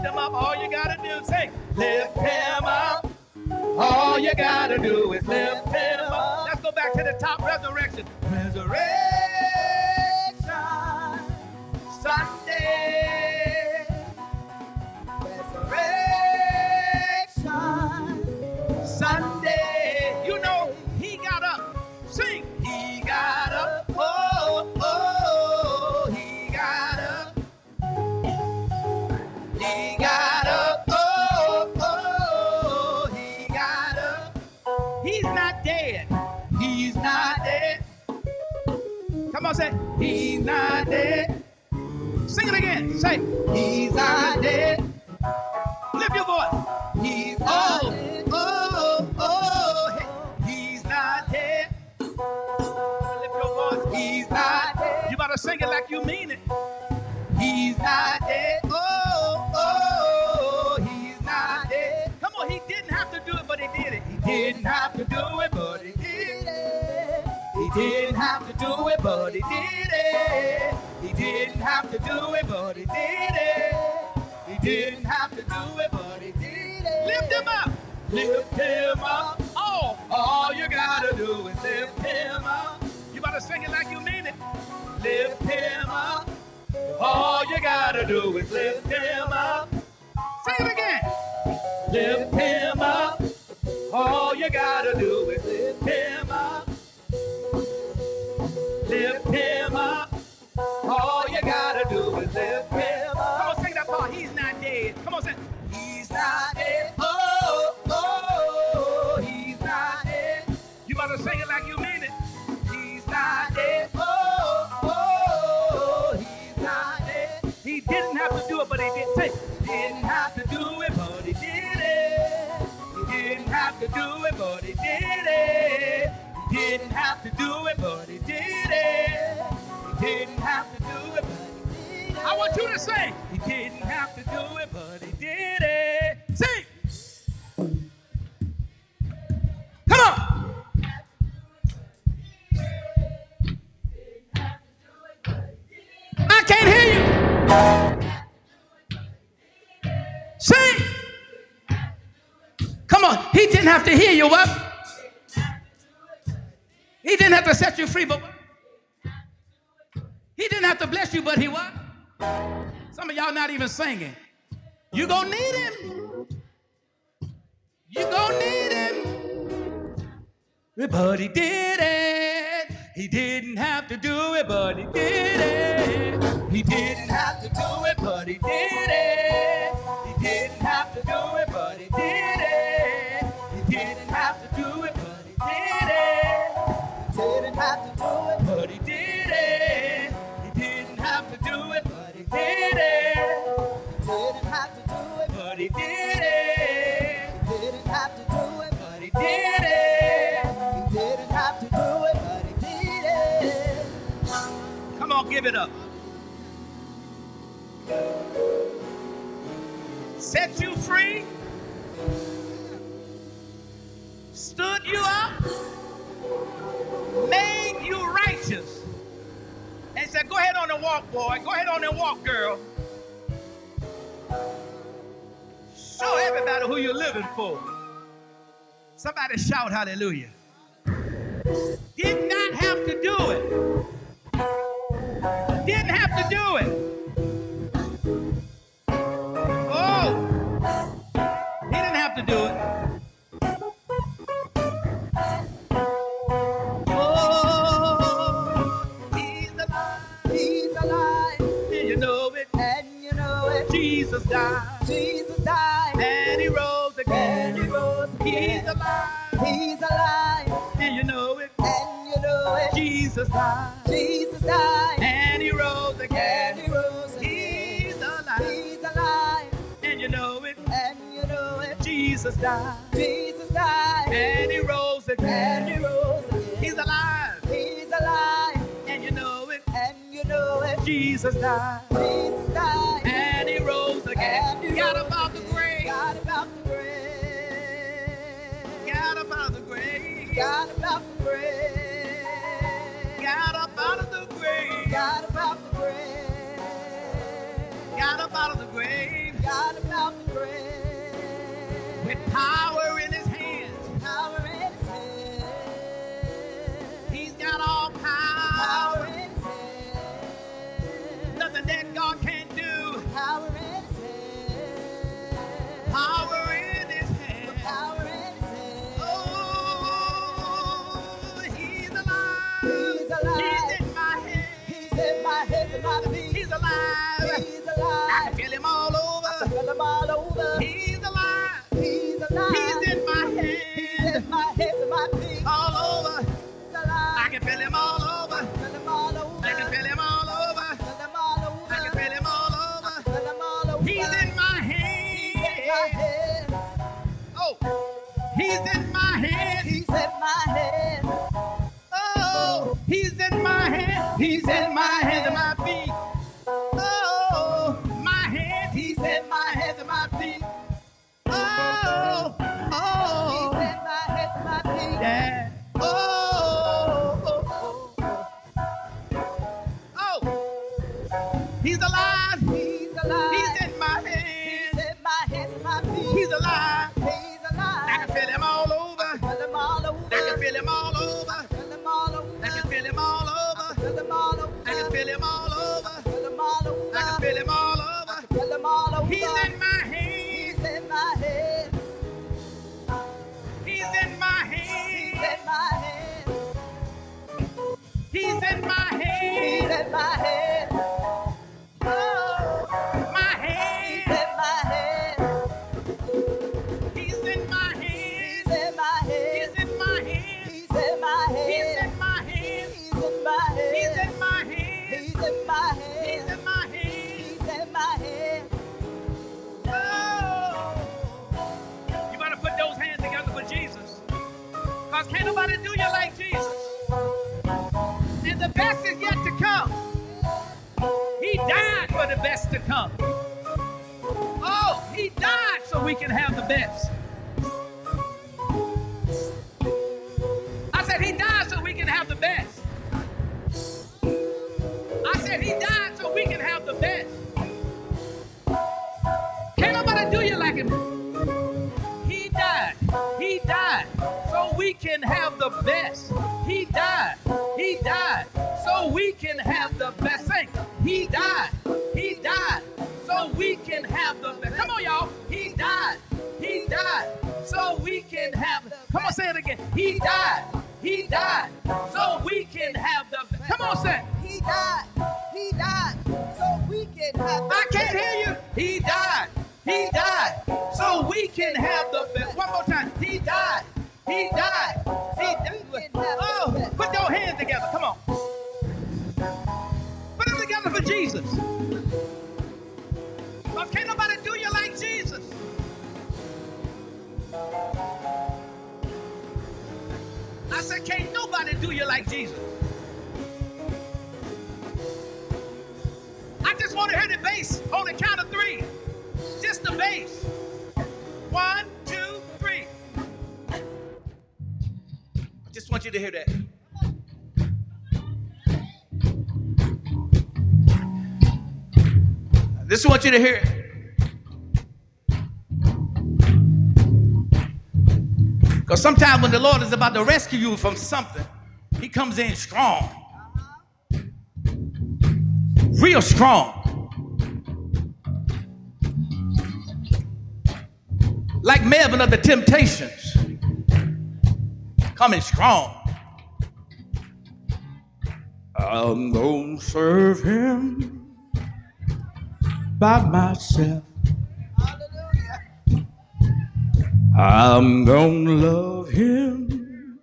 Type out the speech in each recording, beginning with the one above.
Lift him up. All you gotta do, say, lift him up. All you gotta do is lift him up. Let's go back to the top. Resurrection. Not dead. Sing it again. Say, he's not he did it. He didn't have to do it, but he did it. He didn't have to do it, but he did it. Lift him up. Lift him up. Oh, all you gotta do is lift him up. You better sing it like you mean it. Lift him up. All you gotta do is lift him up. Bless you, but he what? Some of y'all not even singing. You gonna need him. You gonna need him. But he did it. He didn't have to do it, but he did it. He didn't have to do it, but he did it. Boy. Go ahead on and walk, girl. Show everybody who you're living for. Somebody shout hallelujah. Did not have to do it. Didn't have to do it. Died. Jesus died. And he rose again. And he rose again. He's alive. He's alive. And you know it. And you know it. Jesus died. Jesus died. And he rose again. And he rose again. He's alive. He's alive. And you know it. And you know it. Jesus died. Jesus died. And he rose again. And he Got rose up out the power he's in my head. He's in my hands. In my He's hands. in my hands. For the best to come. Oh, he died so we can have the best. I said he died so we can have the best. I said he died so we can have the best. Can't nobody do you like him. He died. He died so we can have the best. He died. He died can have. Come on, say it again. He died. He died so we can have the. Come on, say. it. He died. He died. So we can have. I can't hear you. He died. He died. So we can have the best. One more time. He died. He died. He died. Oh, put your hands together. Come on. Put them together for Jesus. Because can't nobody do you like Jesus. I said, can't nobody do you like Jesus. I just want to hear the bass on the count of three. Just the bass. One, two, three. I just want you to hear that. This want you to hear it. Because sometimes when the Lord is about to rescue you from something, He comes in strong. Real strong. Like Melvin of the Temptations. Coming strong. I'm gonna serve him by myself. I'm gonna love him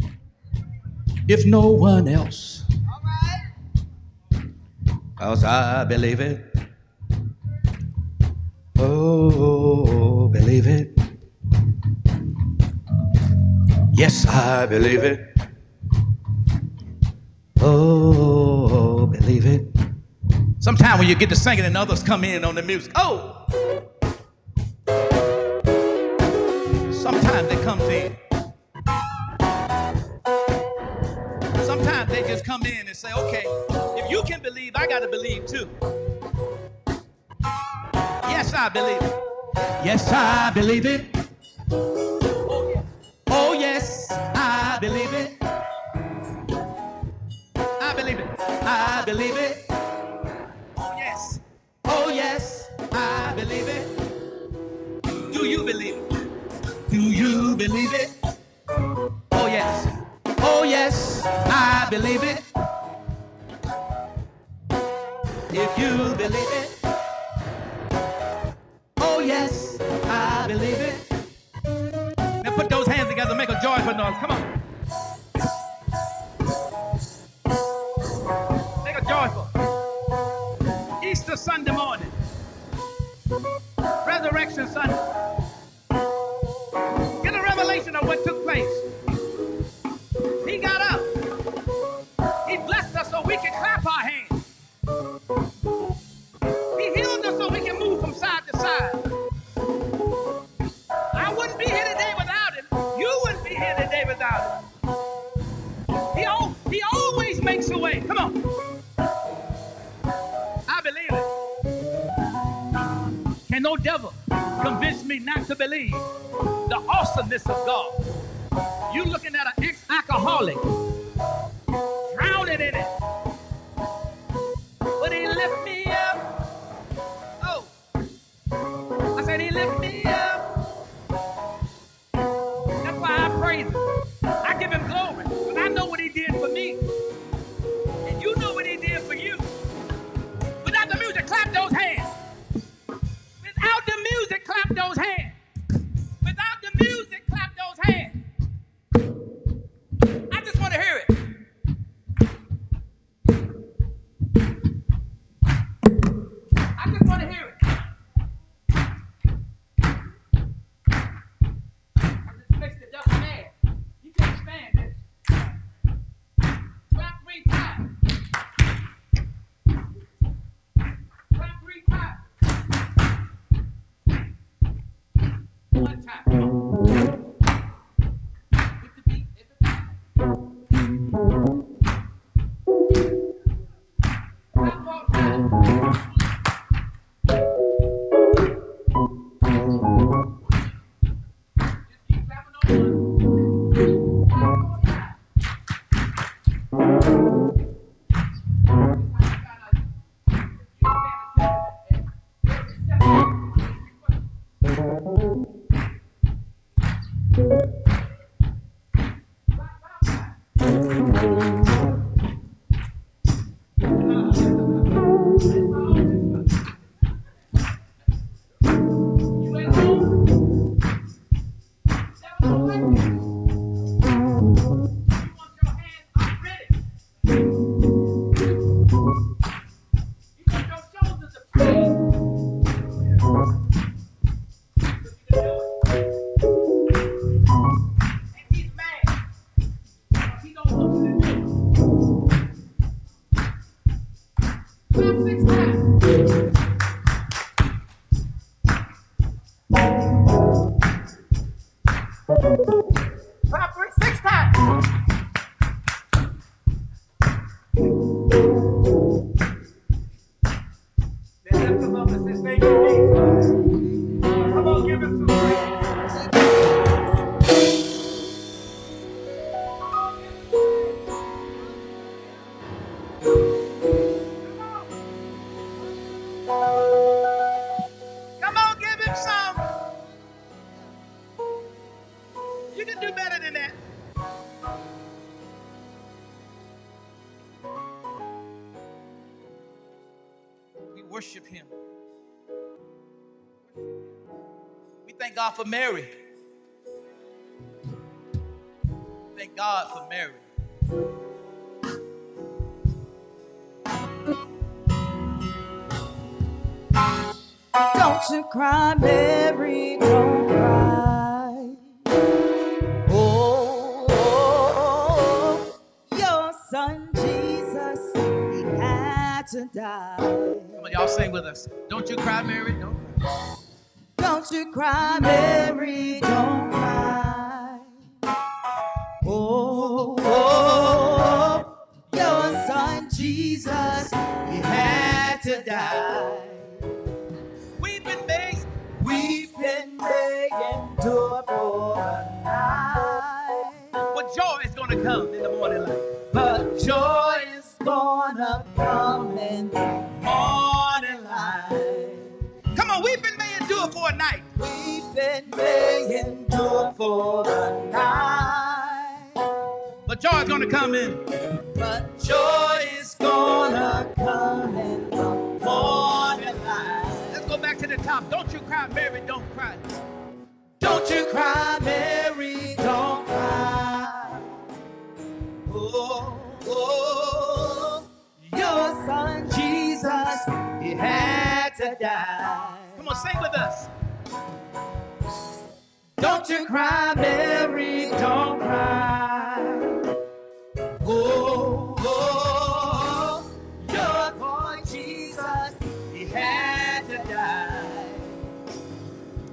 if no one else. Cause I believe it. Oh, believe it. Yes, I believe it. Oh, believe it. Sometimes when you get to singing and others come in on the music, oh! Sometimes they comes in. Sometimes they just come in and say, okay, if you can believe, I got to believe too. Yes, I believe it. Yes, I believe it. Oh, oh yes, I believe it. I believe it. I believe it. God for Mary. Thank God for Mary. Don't you cry, Mary, don't cry. Oh, oh, oh, your son Jesus, he had to die. Come on, y'all sing with us. Don't you cry, Mary, don't cry. Don't cry, Mary, don't cry. Begging to for a night. But joy is going to come in. But joy is gonna come in the morning light. Let's go back to the top. Don't you cry, Mary. Don't cry. Don't you cry, Mary, don't cry. Oh, oh, your son Jesus, he had to die. Come on, sing with us. Don't you cry, Mary, don't cry. Oh, oh, oh, your boy Jesus, he had to die.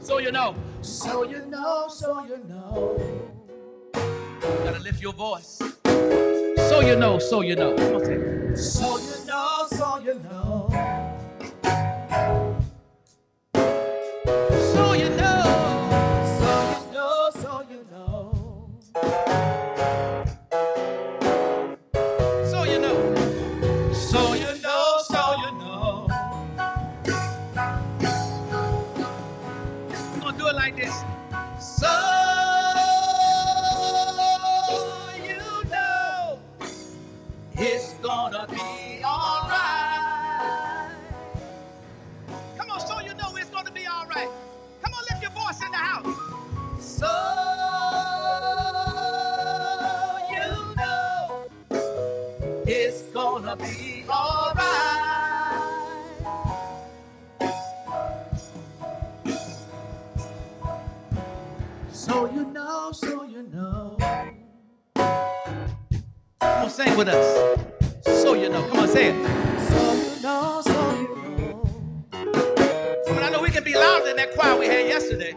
So you know. So you know, so you know. You gotta lift your voice. So you know, so you know. So you know, so you know. Sing with us. So you know. Come on, say it. So you know, so you know. Come on, I know we can be louder than that choir we had yesterday.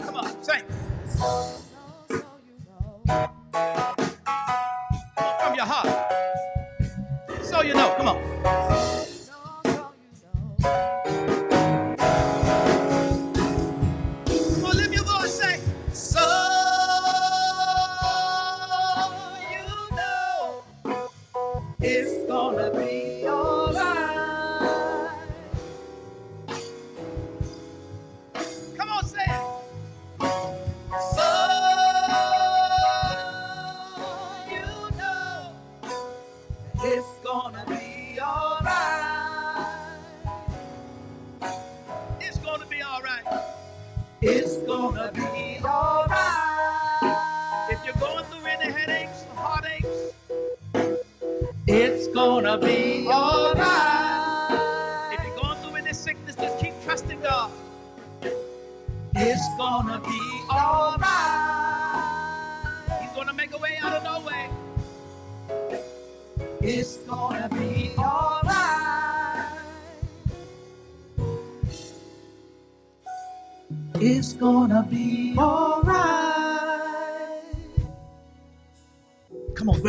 Come on, sing. So you know, so you know.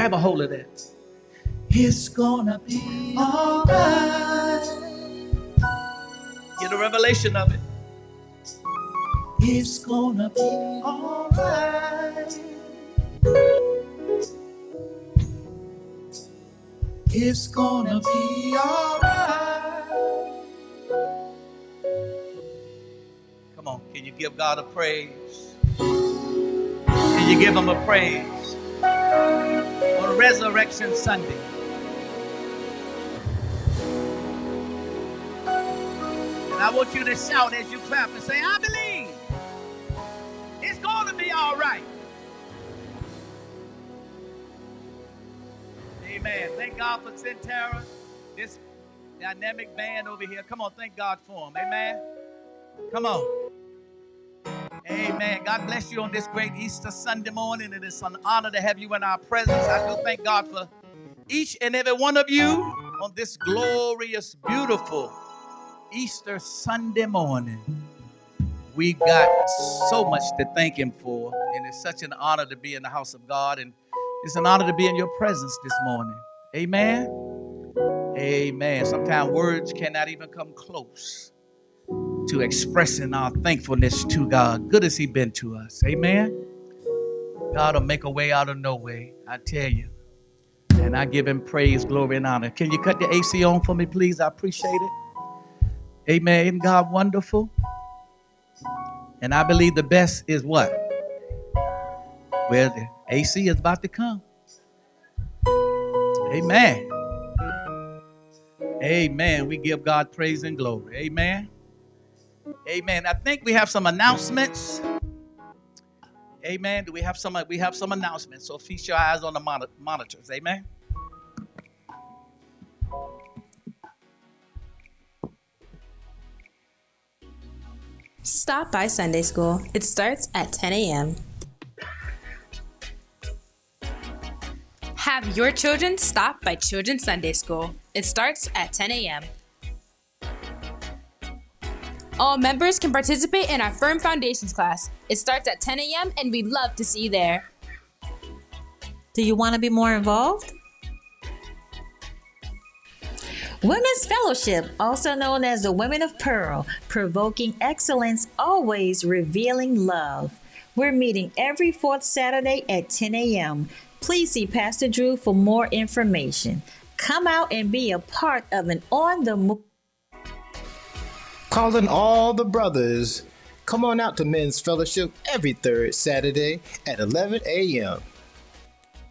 Grab a hold of that. It's gonna be alright. Get a revelation of it. It's gonna be alright. It's gonna be alright. Come on, can you give God a praise? Can you give Him a praise Resurrection Sunday? And I want you to shout as you clap and say, I believe it's going to be all right. Amen. Thank God for Centera, this dynamic band over here. Come on, thank God for them. Amen. Come on. Amen. God bless you on this great Easter Sunday morning. It is an honor to have you in our presence. I do thank God for each and every one of you. on this glorious, beautiful Easter Sunday morning. We got so much to thank Him for, and it's such an honor to be in the house of God, and it's an honor to be in your presence this morning. Amen. Amen. Sometimes words cannot even come close to expressing our thankfulness to God. Good as He been to us. Amen. God will make a way out of no way. I tell you. And I give him praise, glory, and honor. Can you cut the AC on for me, please? I appreciate it. Amen. Isn't God wonderful? And I believe the best is what? Well, the AC is about to come. Amen. Amen. We give God praise and glory. Amen. Amen. I think we have some announcements. Amen. Do we have some? We have some announcements. So feast your eyes on the monitors. Amen. Stop by Sunday School. It starts at 10 a.m. Have your children stop by Children's Sunday School. It starts at 10 a.m. All members can participate in our Firm Foundations class. It starts at 10 a.m. and we'd love to see you there. Do you want to be more involved? Women's Fellowship, also known as the Women of Pearl, provoking excellence, always revealing love. We're meeting every fourth Saturday at 10 a.m. Please see Pastor Drew for more information. Come out and be a part of an on the move calling all the brothers. Come on out to Men's Fellowship every third Saturday at 11 a.m.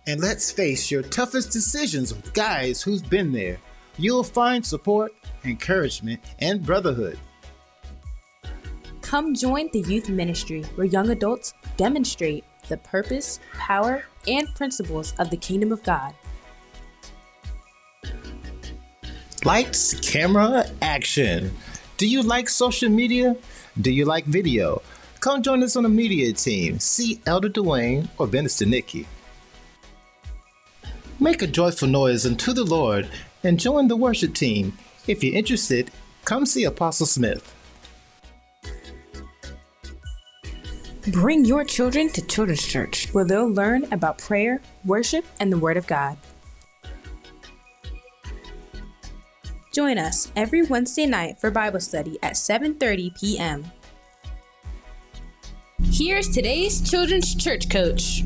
And let's face your toughest decisions with guys who's been there. You'll find support, encouragement, and brotherhood. Come join the youth ministry where young adults demonstrate the purpose, power, and principles of the kingdom of God. Lights, camera, action. Do you like social media? Do you like video? Come join us on the media team. See Elder Dwayne or Minister Nikki. Make a joyful noise unto the Lord and join the worship team. If you're interested, come see Apostle Smith. Bring your children to Children's Church, where they'll learn about prayer, worship, and the Word of God. Join us every Wednesday night for Bible study at 7:30 p.m. Here's today's children's church coach.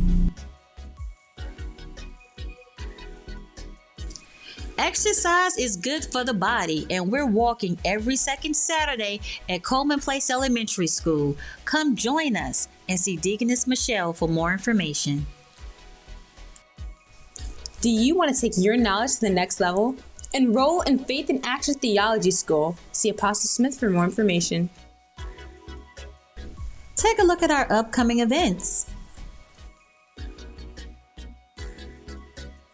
Exercise is good for the body, and we're walking every second Saturday at Coleman Place Elementary School. Come join us and see Deaconess Michelle for more information. Do you want to take your knowledge to the next level? Enroll in Faith in Action Theology School. See Apostle Smith for more information. Take a look at our upcoming events.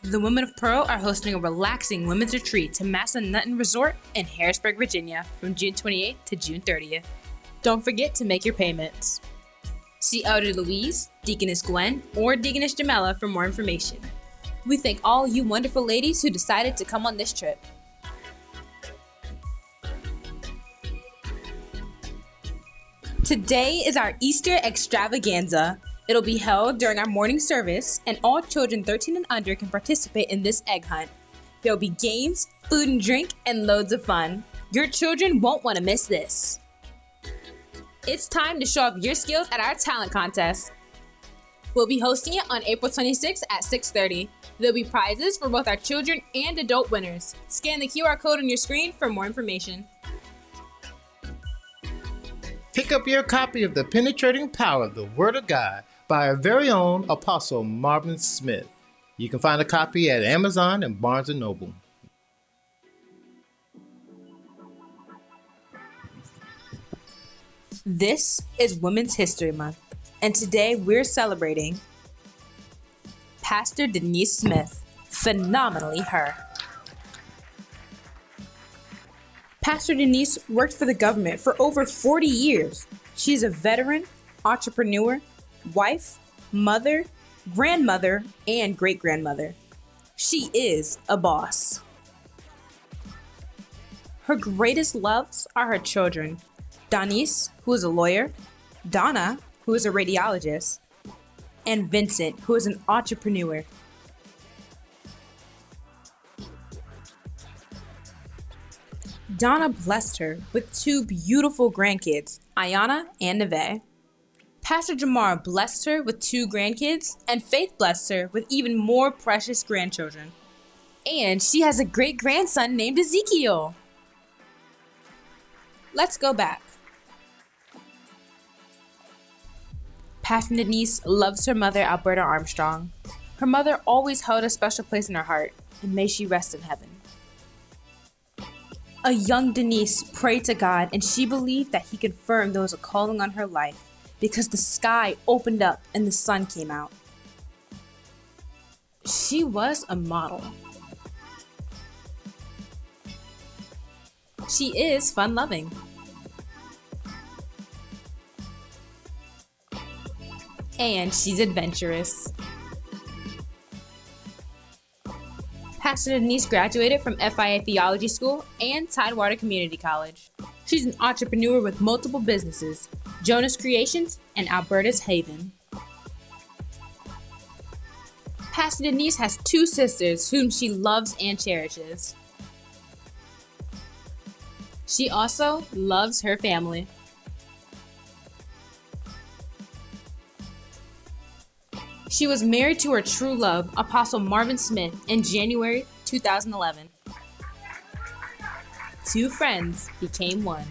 The Women of Pearl are hosting a relaxing women's retreat to Massanutten Resort in Harrisburg, Virginia from June 28th to June 30th. Don't forget to make your payments. See Elder Louise, Deaconess Gwen, or Deaconess Jamela for more information. We thank all you wonderful ladies who decided to come on this trip. Today is our Easter extravaganza. It'll be held during our morning service, and all children 13 and under can participate in this egg hunt. There'll be games, food and drink, and loads of fun. Your children won't want to miss this. It's time to show off your skills at our talent contest. We'll be hosting it on April 26th at 6:30. There'll be prizes for both our children and adult winners. Scan the QR code on your screen for more information. Pick up your copy of The Penetrating Power of the Word of God by our very own Apostle Marvin Smith. You can find a copy at Amazon and Barnes & Noble. This is Women's History Month, and today we're celebrating Pastor Denise Smith, phenomenally her. Pastor Denise worked for the government for over 40 years. She is a veteran, entrepreneur, wife, mother, grandmother, and great grandmother. She is a boss. Her greatest loves are her children Donice, who is a lawyer, Donna, who is a radiologist, and Vincent, who is an entrepreneur. Donna blessed her with two beautiful grandkids, Ayana and Neve. Pastor Jamar blessed her with two grandkids, and Faith blessed her with even more precious grandchildren. And she has a great grandson named Ezekiel. Let's go back. Pastor Denise loves her mother, Alberta Armstrong. Her mother always held a special place in her heart, and may she rest in heaven. A young Denise prayed to God, and she believed that He confirmed there was a calling on her life because the sky opened up and the sun came out. She was a model. She is fun loving. And she's adventurous. Pastor Denise graduated from FIA Theology School and Tidewater Community College. She's an entrepreneur with multiple businesses Jonas Creations and Alberta's Haven. Pastor Denise has two sisters whom she loves and cherishes. She also loves her family. She was married to her true love, Apostle Marvin Smith, in January 2011. Two friends became one.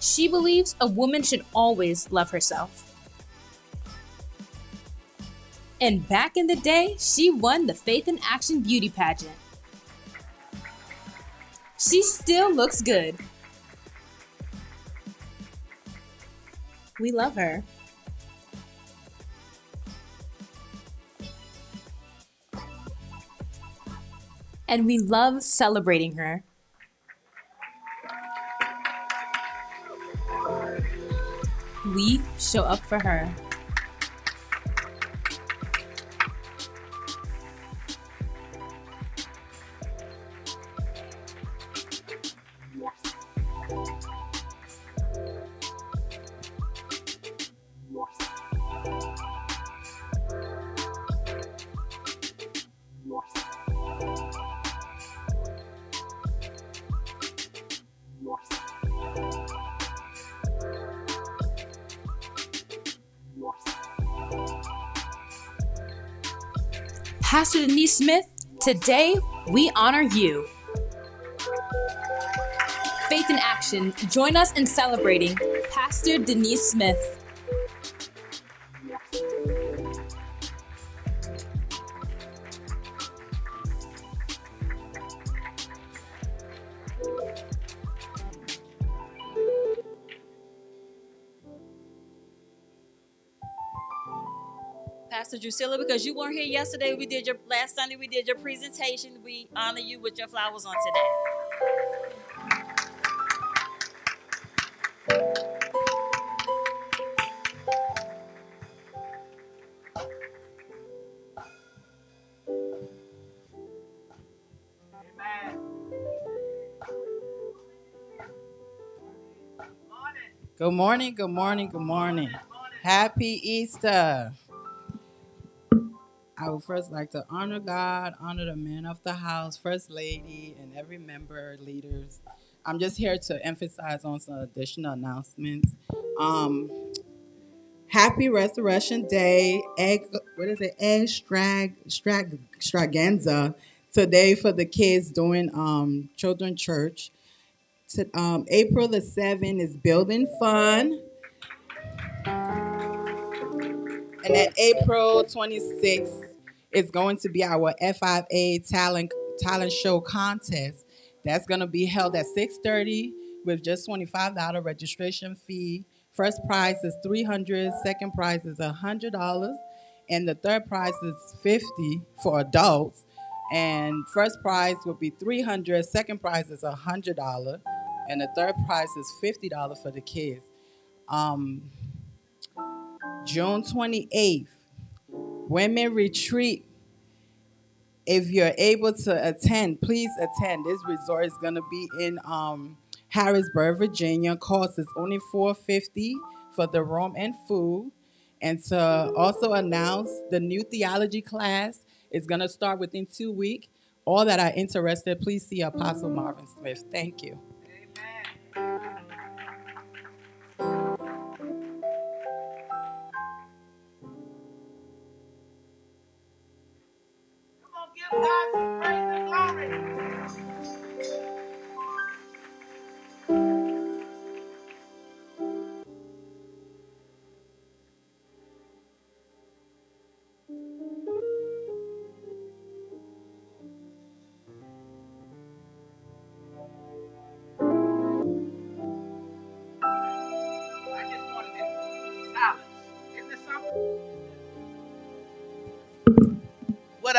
She believes a woman should always love herself. And back in the day, she won the Faith in Action beauty pageant. She still looks good. We love her. And we love celebrating her. We show up for her. Denise Smith, today we honor you. Faith in Action, join us in celebrating Pastor Denise Smith. Pastor Drusilla, because you weren't here yesterday. We did your last Sunday. We did your presentation. We honor you with your flowers on today. Good morning, good morning, good morning. Happy Easter. I would first like to honor God, honor the man of the house, First Lady, and every member, leaders. I'm just here to emphasize on some additional announcements. Um, happy Resurrection Day, egg, what is it? Egg strag, strag, straganza today for the kids doing um, children church. To, um, April the 7th is Building Fun. And then April 26th is going to be our FIA talent talent show contest. That's going to be held at 6:30 with just $25 registration fee. First prize is 300, second prize is $100, and the third prize is 50 for adults. And first prize will be 300, second prize is $100, and the third prize is $50 for the kids. Um, June 28th, Women Retreat if you're able to attend, please attend. This resort is gonna be in um, Harrisburg, Virginia. Cost is only four fifty for the room and food. And to also announce the new theology class is gonna start within two weeks. All that are interested, please see Apostle Marvin Smith. Thank you. Come on, give God some praise and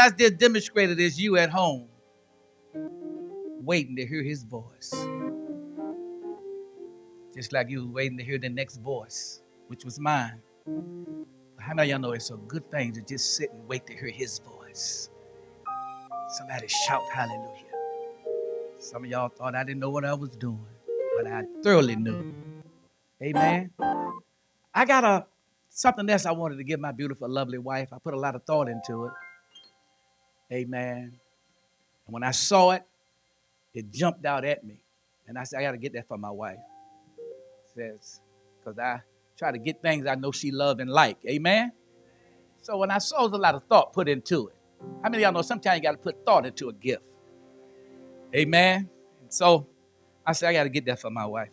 I just demonstrated is you at home waiting to hear his voice. Just like you was waiting to hear the next voice, which was mine. How many y'all know it's a good thing to just sit and wait to hear his voice? Somebody shout hallelujah. Some of y'all thought I didn't know what I was doing, but I thoroughly knew. Amen. I got a something else I wanted to give my beautiful, lovely wife. I put a lot of thought into it. Amen. And when I saw it, it jumped out at me. And I said, I got to get that for my wife. Says, because I try to get things I know she love and like. Amen. So when I saw there was a lot of thought put into it. How many of y'all know sometimes you got to put thought into a gift? Amen. And so I said, I got to get that for my wife.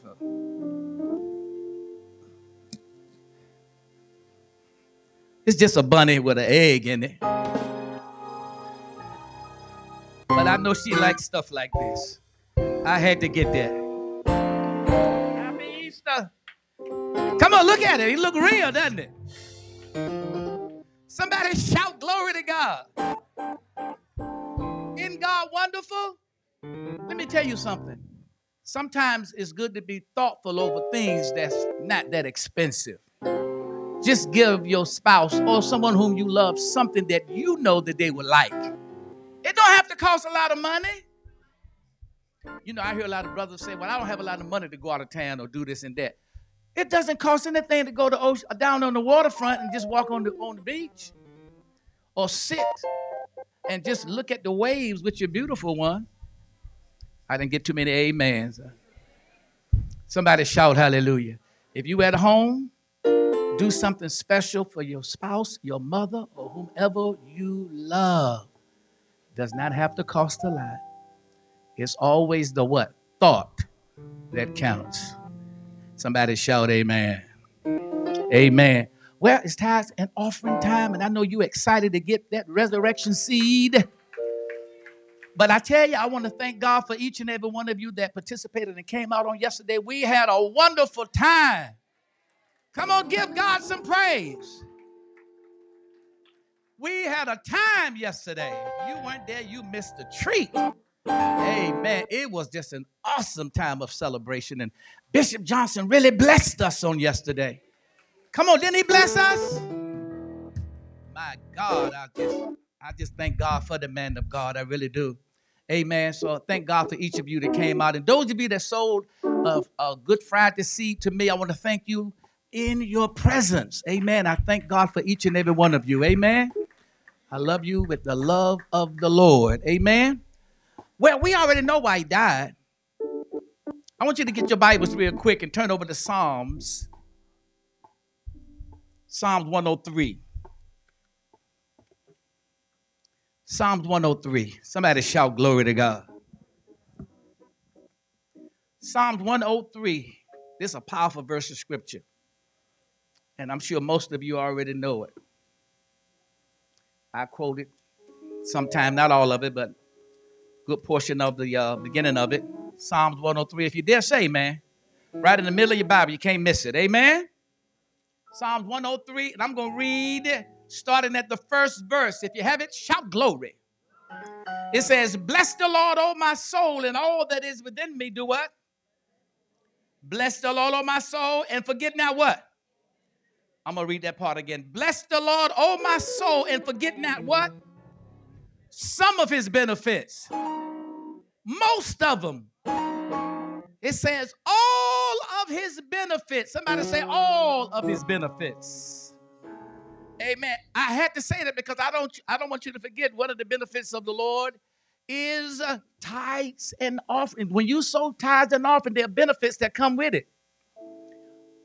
It's just a bunny with an egg in it. Know she likes stuff like this. I had to get that. Happy Easter. Come on, look at it. He look real, doesn't it? Somebody shout glory to God. Isn't God wonderful? Let me tell you something. Sometimes it's good to be thoughtful over things that's not that expensive. Just give your spouse or someone whom you love something that you know that they would like. It don't have to cost a lot of money. You know, I hear a lot of brothers say, "Well, I don't have a lot of money to go out of town or do this and that." It doesn't cost anything to go to ocean, down on the waterfront and just walk on the on the beach, or sit and just look at the waves with your beautiful one. I didn't get too many amens. Somebody shout hallelujah. If you at home, do something special for your spouse, your mother, or whomever you love. Does not have to cost a lot. It's always the what? Thought that counts. Somebody shout amen. Amen. Well, it's tithes and offering time, and I know you're excited to get that resurrection seed. But I tell you, I want to thank God for each and every one of you that participated and came out on yesterday. We had a wonderful time. Come on, give God some praise. We had a time yesterday. You weren't there, you missed a treat. Amen. It was just an awesome time of celebration. And Bishop Johnson really blessed us on yesterday. Come on, didn't he bless us? My God, I just I just thank God for the man of God. I really do. Amen. So thank God for each of you that came out. And those of you that sold a, a Good Friday seed to me, I want to thank you in your presence. Amen. I thank God for each and every one of you. Amen. I love you with the love of the Lord. Amen. Well, we already know why he died. I want you to get your Bibles real quick and turn over to Psalms. Psalms 103. Psalms 103. Somebody shout glory to God. Psalms 103. This is a powerful verse of scripture. And I'm sure most of you already know it. I quote it sometime, not all of it, but good portion of the uh, beginning of it. Psalms 103. If you dare say, man, right in the middle of your Bible, you can't miss it. Amen. Psalms 103, and I'm going to read starting at the first verse. If you have it, shout glory. It says, Bless the Lord, O my soul, and all that is within me. Do what? Bless the Lord, O my soul, and forget not what? I'm going to read that part again. Bless the Lord, O my soul, and forget not what? some of his benefits, most of them. It says all of his benefits. Somebody say all of his benefits. Amen. I had to say that because I don't I don't want you to forget one of the benefits of the Lord is tithes and offering. When you sow tithes and offering, there are benefits that come with it.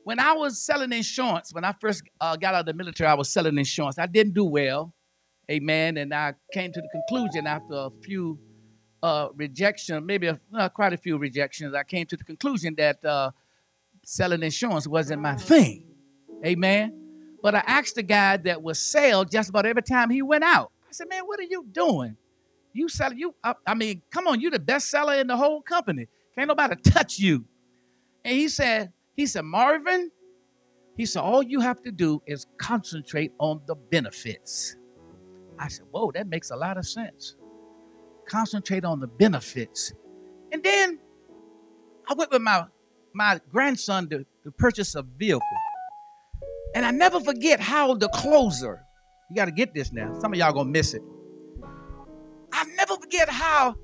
When I was selling insurance, when I first uh, got out of the military, I was selling insurance. I didn't do well, amen. And I came to the conclusion after a few uh, maybe a, uh, quite a few rejections, I came to the conclusion that uh, selling insurance wasn't my thing. Amen. But I asked the guy that was sell just about every time he went out. I said, "Man, what are you doing? You selling you? I, I mean, come on, you the best seller in the whole company. Can't nobody touch you." And he said, "He said, Marvin." He said, "All you have to do is concentrate on the benefits." I said, "Whoa, that makes a lot of sense." concentrate on the benefits. And then I went with my, my grandson to, to purchase a vehicle. And I never forget how the closer, you got to get this now. Some of y'all gonna miss it. I never forget how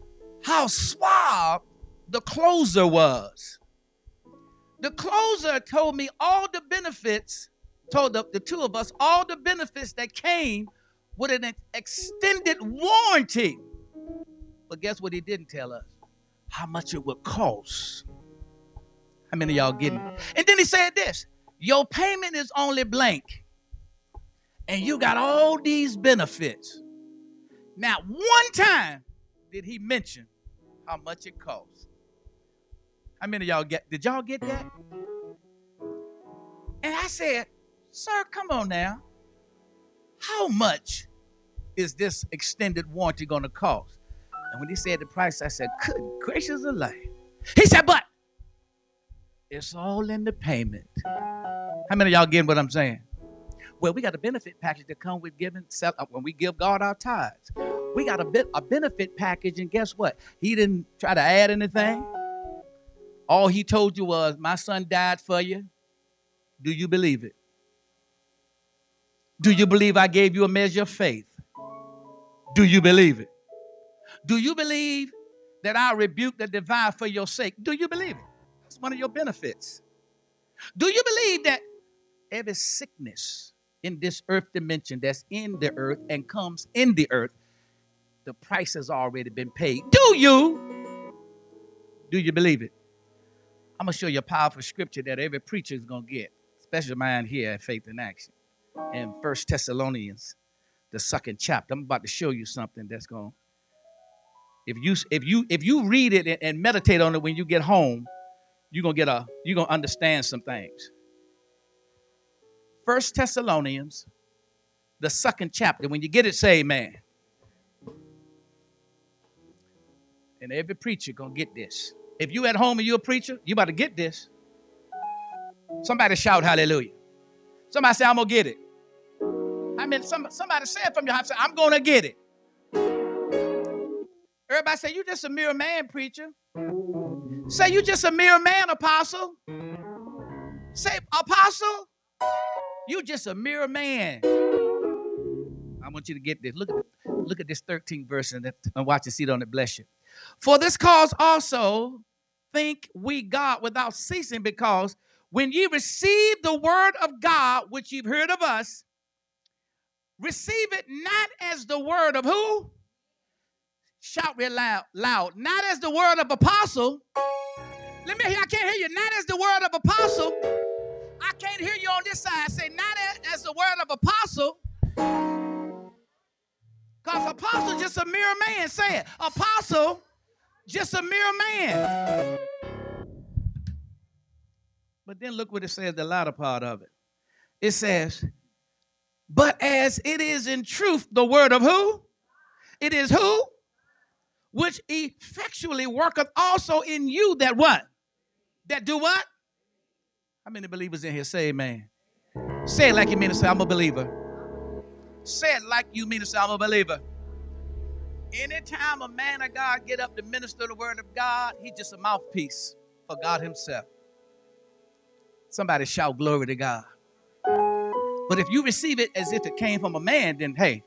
how suave the closer was. The closer told me all the benefits, told the, the two of us all the benefits that came with an extended warranty. But guess what he didn't tell us? How much it would cost. How many y'all getting it? And then he said this your payment is only blank. And you got all these benefits. Now, one time did he mention how much it costs. How many y'all get did y'all get that? And I said, Sir, come on now. How much is this extended warranty going to cost? And when he said the price, I said, Good gracious alive. He said, But it's all in the payment. How many y'all getting what I'm saying? Well, we got a benefit package that come with giving uh, when we give God our tithes. We got a bit a benefit package, and guess what? He didn't try to add anything. All he told you was, "My son died for you." Do you believe it? Do you believe I gave you a measure of faith? Do you believe it? Do you believe that I rebuke the divine for your sake? Do you believe it? That's one of your benefits. Do you believe that every sickness in this earth dimension that's in the earth and comes in the earth, the price has already been paid? Do you? Do you believe it? I'm gonna show you a powerful scripture that every preacher is gonna get, especially mine here at Faith in Action. In First Thessalonians, the second chapter. I'm about to show you something that's gonna if you if you if you read it and, meditate on it when you get home, you're gonna get a you're gonna understand some things. First Thessalonians, the second chapter. When you get it, say amen. And every preacher gonna get this. If you at home and you're a preacher, you about to get this. Somebody shout hallelujah. Somebody say, I'm gonna get it. I mean, some, somebody said from your house, I'm gonna get it. Everybody say, You just a mere man, preacher. Say, You just a mere man, apostle. Say, Apostle, you just a mere man. I want you to get this. Look at, look at this 13th verse and, and watch the seat on it. Bless you. For this cause also think we God without ceasing, because when ye receive the word of God, which you've heard of us, receive it not as the word of who? Shout real loud, loud. Not as the word of apostle. Let me hear, I can't hear you. Not as the word of apostle. I can't hear you on this side. Say, not as the word of apostle. Because apostle just a mere man. Say it. Apostle, just a mere man. But then look what it says, the latter part of it. It says, but as it is in truth the word of who? It is who? which effectually worketh also in you that what? That do what? How many believers in here say amen? Say it like you mean to say, I'm a believer. Say it like you mean to say, I'm a believer. Anytime a man of God get up to minister the word of God, he's just a mouthpiece for God himself. Somebody shout glory to God. But if you receive it as if it came from a man, then hey,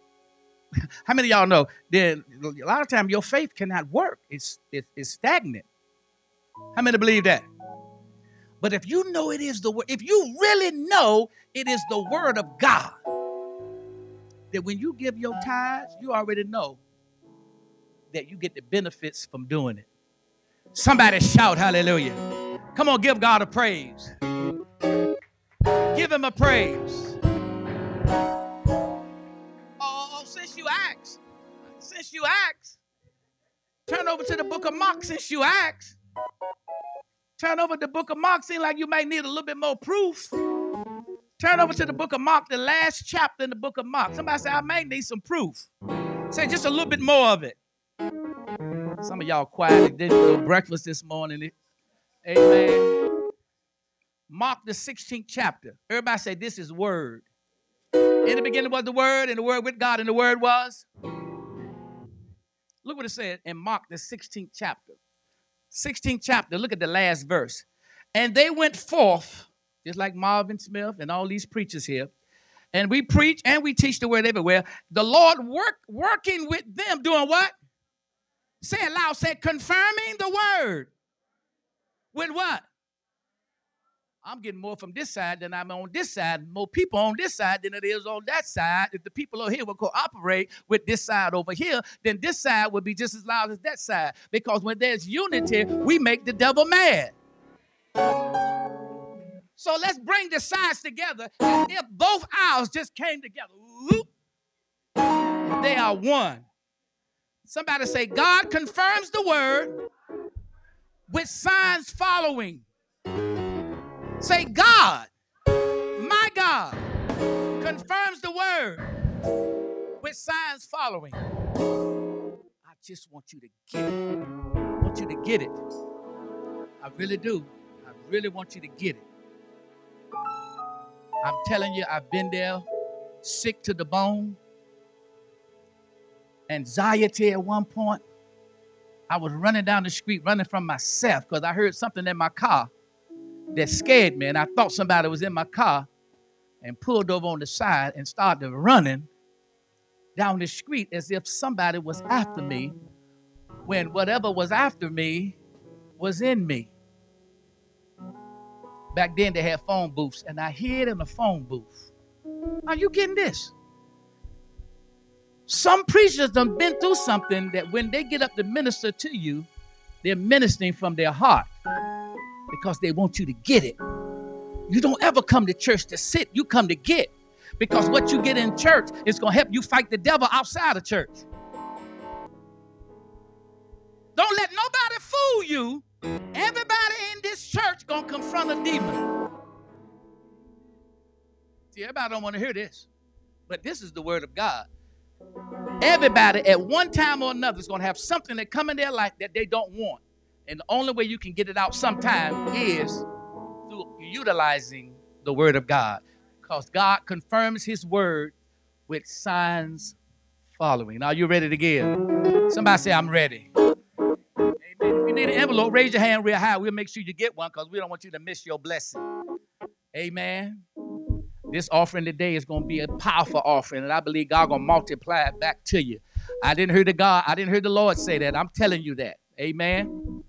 How many y'all know that a lot of time your faith cannot work? It's, it's, it's stagnant. How many believe that? But if you know it is the word, if you really know it is the word of God, that when you give your tithes, you already know that you get the benefits from doing it. Somebody shout hallelujah. Come on, give God a praise. Give him a praise. Oh, oh since you asked, since you asked, turn over to the book of Mark since you asked. Turn over to the book of Mark, seem like you might need a little bit more proof. Turn over to the mm-hmm. book of Mark, the last chapter in the book of Mark. Somebody say, I mm-hmm. may need some proof. Say just a little bit more of it. Some of y'all quiet didn't do breakfast this morning. Amen. Mark the 16th chapter. Everybody say, This is word. In the beginning was the word, and the word with God, and the word was. Look what it said in Mark the 16th chapter. 16th chapter, look at the last verse. And they went forth, just like Marvin Smith and all these preachers here, and we preach and we teach the word everywhere. The Lord work working with them, doing what? Say it loud, say confirming the word. With what? I'm getting more from this side than I'm on this side, more people on this side than it is on that side. If the people over here will cooperate with this side over here, then this side would be just as loud as that side. Because when there's unity, we make the devil mad. So let's bring the sides together as if both aisles just came together. Whoop. They are one. Somebody say, God confirms the word with signs following. Say, God, my God, confirms the word with signs following. I just want you to get it. I want you to get it. I really do. I really want you to get it. I'm telling you, I've been there, sick to the bone, anxiety at one point. I was running down the street, running from myself because I heard something in my car that scared me. And I thought somebody was in my car and pulled over on the side and started running down the street as if somebody was after me when whatever was after me was in me. Back then they had phone booths, and I hid in a phone booth. Are you getting this? Some preachers done been through something that when they get up to minister to you, they're ministering from their heart because they want you to get it. You don't ever come to church to sit, you come to get. Because what you get in church is going to help you fight the devil outside of church. Don't let nobody fool you. In this church to confront a demon. See, everybody don't want to hear this. But this is the word of God. Everybody at one time or another is to have something that come in their life that they don't want. And the only way you can get it out sometime is through utilizing the word of God. Because God confirms his word with signs following. Are you ready to give? Somebody say, I'm ready. Need an envelope, raise your hand real high. We'll make sure you get one because we don't want you to miss your blessing. Amen. This offering today is going to be a powerful offering, and I believe God going to multiply it back to you. I didn't hear the God, I didn't hear the Lord say that. I'm telling you that. Amen.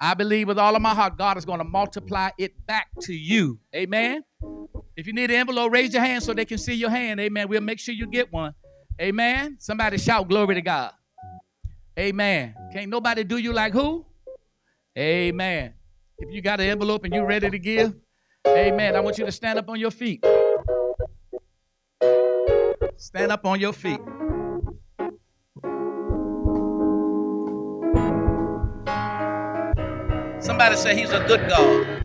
I believe with all of my heart, God is going to multiply it back to you. Amen. If you need an envelope, raise your hand so they can see your hand. Amen. We'll make sure you get one. Amen. Somebody shout glory to God. Amen. Can't nobody do you like who? Amen. If you got an envelope and you're ready to give, amen. I want you to stand up on your feet. Stand up on your feet. Somebody say he's a good God.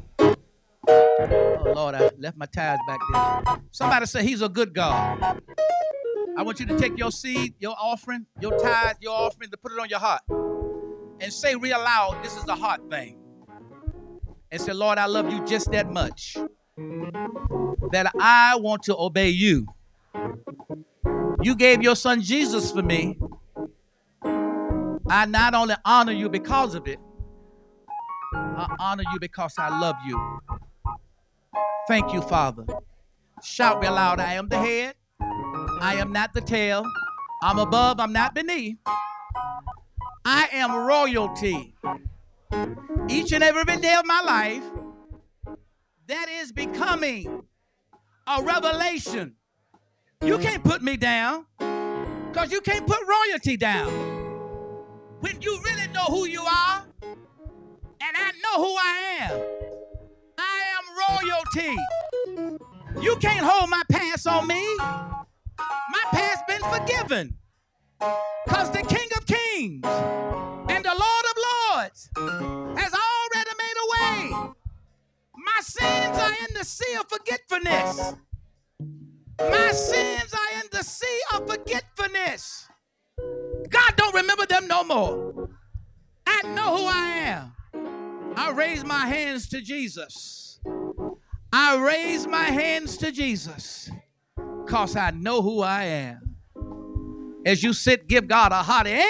Oh Lord, I left my tires back there. Somebody say he's a good God. I want you to take your seed, your offering, your tithe, your offering, to put it on your heart. And say real loud, this is a heart thing. And say, Lord, I love you just that much. That I want to obey you. You gave your son Jesus for me. I not only honor you because of it, I honor you because I love you. Thank you, Father. Shout real loud I am the head, I am not the tail. I'm above, I'm not beneath. I am royalty. Each and every day of my life, that is becoming a revelation. You can't put me down because you can't put royalty down. When you really know who you are, and I know who I am, I am royalty. You can't hold my past on me. My past been forgiven. Because the King of Kings and the Lord of Lords has already made a way. My sins are in the sea of forgetfulness. My sins are in the sea of forgetfulness. God don't remember them no more. I know who I am. I raise my hands to Jesus. I raise my hands to Jesus because I know who I am. As you sit, give God a hearty amen.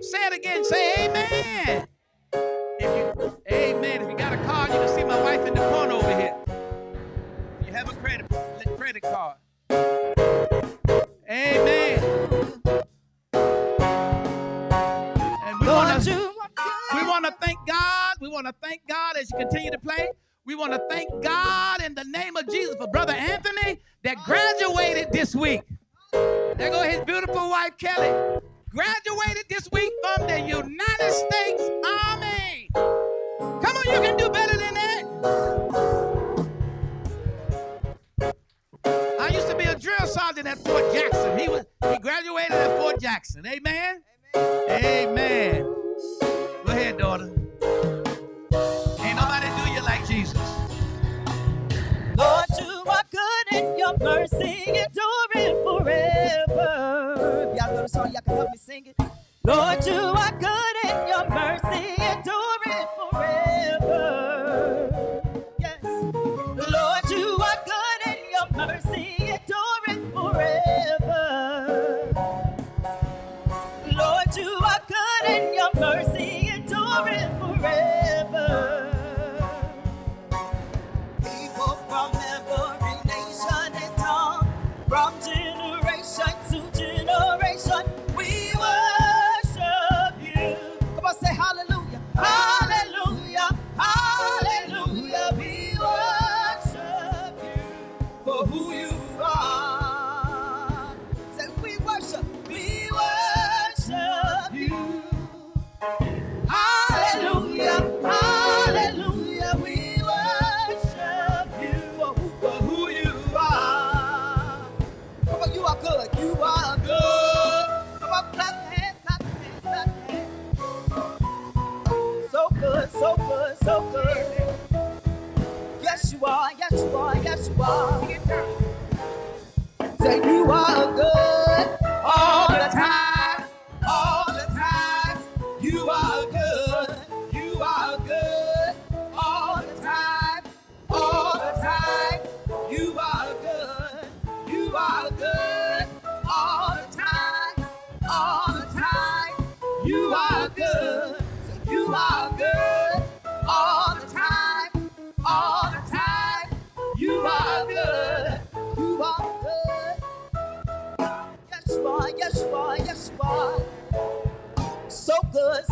Say it again. Say amen. If you, amen. If you got a card, you can see my wife in the corner over here. If you have a credit, credit card. Amen. And we want to we want to thank God. We want to thank God as you continue to play. We want to thank God in the name of Jesus for Brother Anthony that graduated this week. There go his beautiful wife, Kelly. Graduated this week from the United States Army. Come on, you can do better than that. I used to be a drill sergeant at Fort Jackson. He was he graduated at Fort Jackson. Amen. Amen. Go ahead, daughter. Ain't nobody do you like Jesus. Lord, you are good and your mercy enduring help me sing it. Lord, you are good and your mercy enduring forever.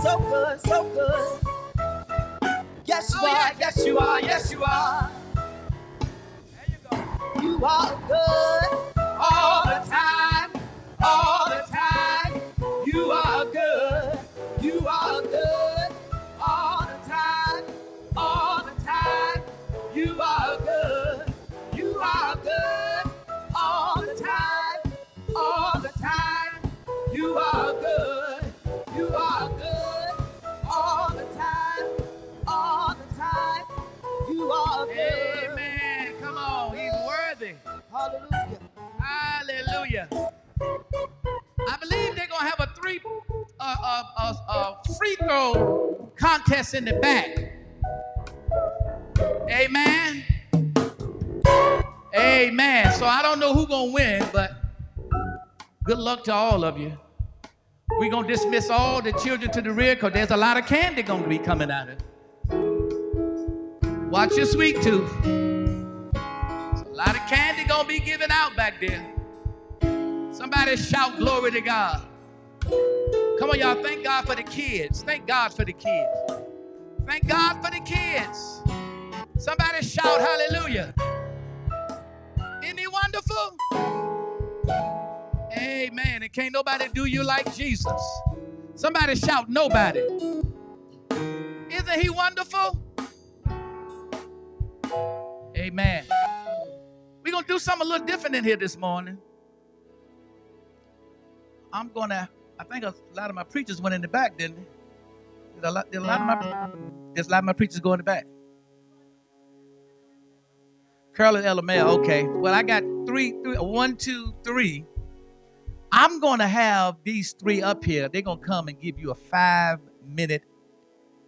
So good, so good. Yes, you Oh, are, yeah. yes, you are, yes, you are. You are good uh, uh, uh, free throw contest in the back. Amen. Amen. So I don't know who gonna win, but good luck to all of you. We're gonna dismiss all the children to the rear because there's a lot of candy gonna be coming out of it. Watch your sweet tooth. There's a lot of candy gonna be given out back there. Somebody shout glory to God. Come on, y'all. Thank God for the kids. Thank God for the kids. Thank God for the kids. Somebody shout hallelujah. Isn't he wonderful? Amen. And can't nobody do you like Jesus. Somebody shout nobody. Isn't he wonderful? Amen. We're going to do something a little different in here this morning. I'm going to, I think a lot of my preachers went in the back, didn't they? Did a lot, did a lot of my, um, there's a lot of my preachers going in the back. Carol and okay. Well, I got three, three, one, two, three. I'm going to have these three up here. They're going to come and give you a five minute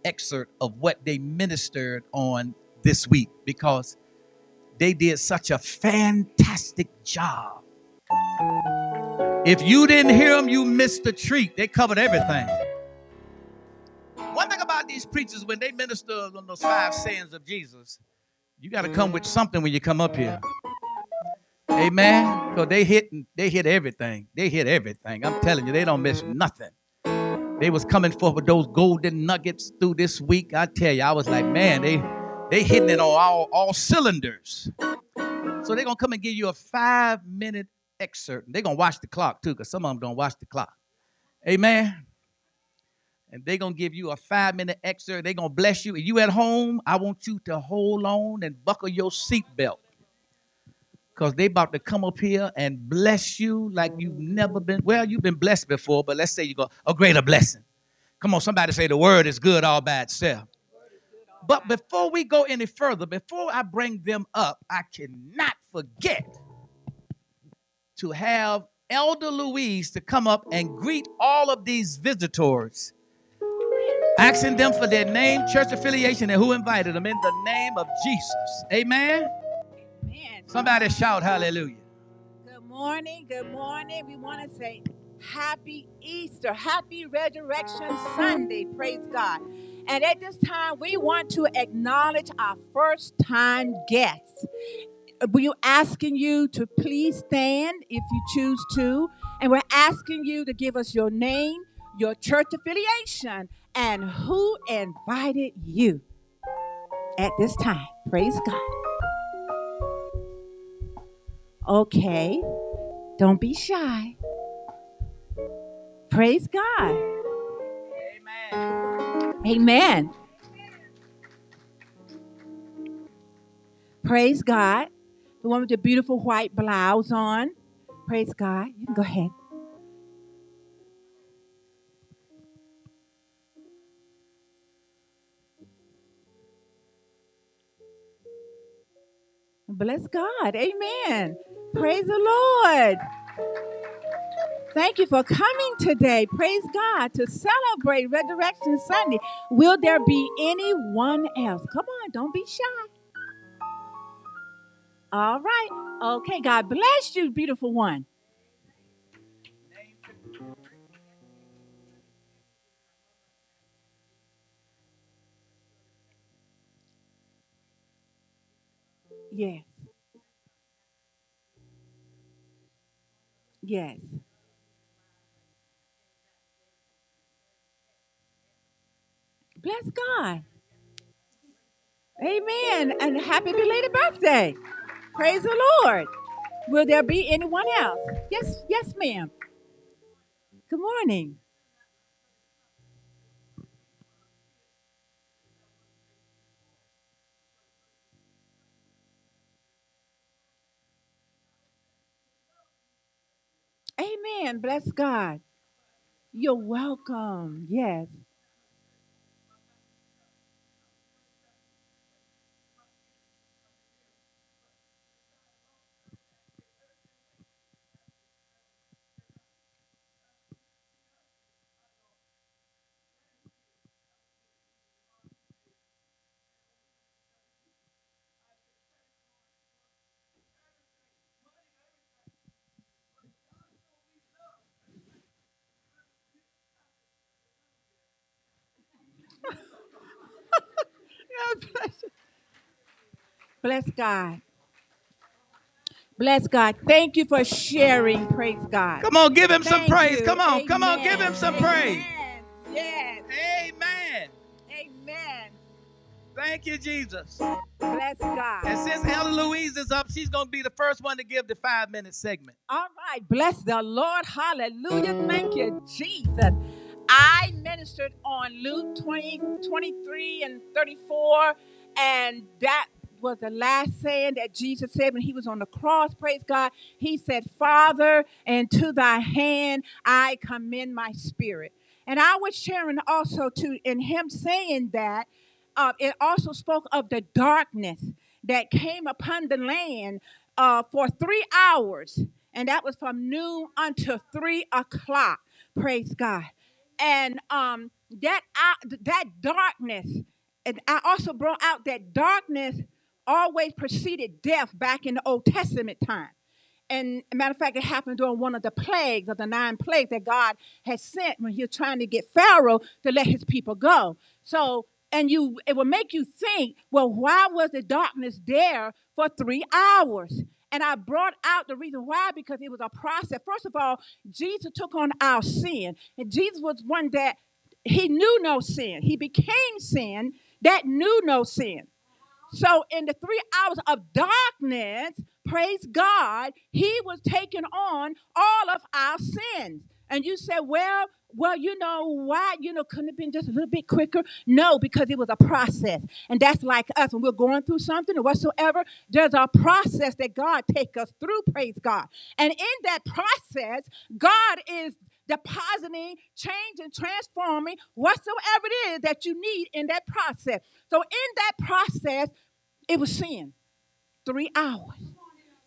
excerpt of what they ministered on this week because they did such a fantastic job. If you didn't hear them, you missed the treat. They covered everything. One thing about these preachers, when they minister on those five sayings of Jesus, you got to come with something when you come up here. Amen. Because they hit they hit everything. They hit everything. I'm telling you, they don't miss nothing. They was coming forth with those golden nuggets through this week. I tell you, I was like, man, they they hitting it on all, all cylinders. So they're gonna come and give you a five minute excerpt. They're gonna watch the clock too, because some of them don't watch the clock. Amen. And they're gonna give you a five minute excerpt. They're gonna bless you. And you at home, I want you to hold on and buckle your seatbelt. Because they about to come up here and bless you like you've never been. Well, you've been blessed before, but let's say you go a greater blessing. Come on, somebody say the word is good all by itself. But before we go any further, before I bring them up, I cannot forget to have Elder Louise to come up and greet all of these visitors, asking them for their name, church affiliation, and who invited them in the name of Jesus. Amen. Amen. Somebody shout hallelujah. Good morning. Good morning. We want to say happy Easter, happy Resurrection Sunday. Praise God. And at this time, we want to acknowledge our first time guests. Uh, we're asking you to please stand if you choose to. And we're asking you to give us your name, your church affiliation, and who invited you at this time. Praise God. Okay, don't be shy. Praise God. Amen. Amen. Praise God. The one with the beautiful white blouse on. Praise God. You can go ahead. Bless God. Amen. Praise the Lord. Thank you for coming today. Praise God to celebrate Resurrection Sunday. Will there be anyone else? Come on, don't be shy. All right. Okay, God bless you, beautiful one. Yes. Yes. Bless God. Amen. And happy belated birthday. Praise the Lord. Will there be anyone else? Yes, yes, ma'am. Good morning. Amen. Bless God. You're welcome. Yes. God bless God. Bless God. Thank you for sharing. Praise God. Come on, give him some praise. you. Come on, come on, give him some praise. Amen. Yes. Amen. Amen. Thank you, Jesus. Bless God. And since Elder Louise is up, she's going to be the first one to give the five minute segment. All right. Bless the Lord. Hallelujah. Thank you, Jesus. I ministered on Luke 20, 23 and 34, and that was the last saying that Jesus said when he was on the cross. Praise God. He said, Father, and to thy hand I commend my spirit. And I was sharing also to in him saying that uh, it also spoke of the darkness that came upon the land uh, for three hours, and that was from noon until three o'clock. Praise God. And um, that uh, that darkness, and I also brought out that darkness always preceded death back in the Old Testament time. And matter of fact, it happened during one of the plagues of the nine plagues that God had sent when he was trying to get Pharaoh to let his people go. So, and you it will make you think, well, why was the darkness there for three hours? And I brought out the reason why because it was a process. First of all, Jesus took on our sin, and Jesus was one that he knew no sin. He became sin that knew no sin. So, in the three hours of darkness, praise God, He was taking on all of our sins. And you said, well, well, you know why? You know, couldn't have been just a little bit quicker? No, because it was a process. And that's like us when we're going through something or whatsoever. There's a process that God take us through, praise God. And in that process, God is depositing, changing, transforming whatsoever it is that you need in that process. So in that process, it was sin. Three hours.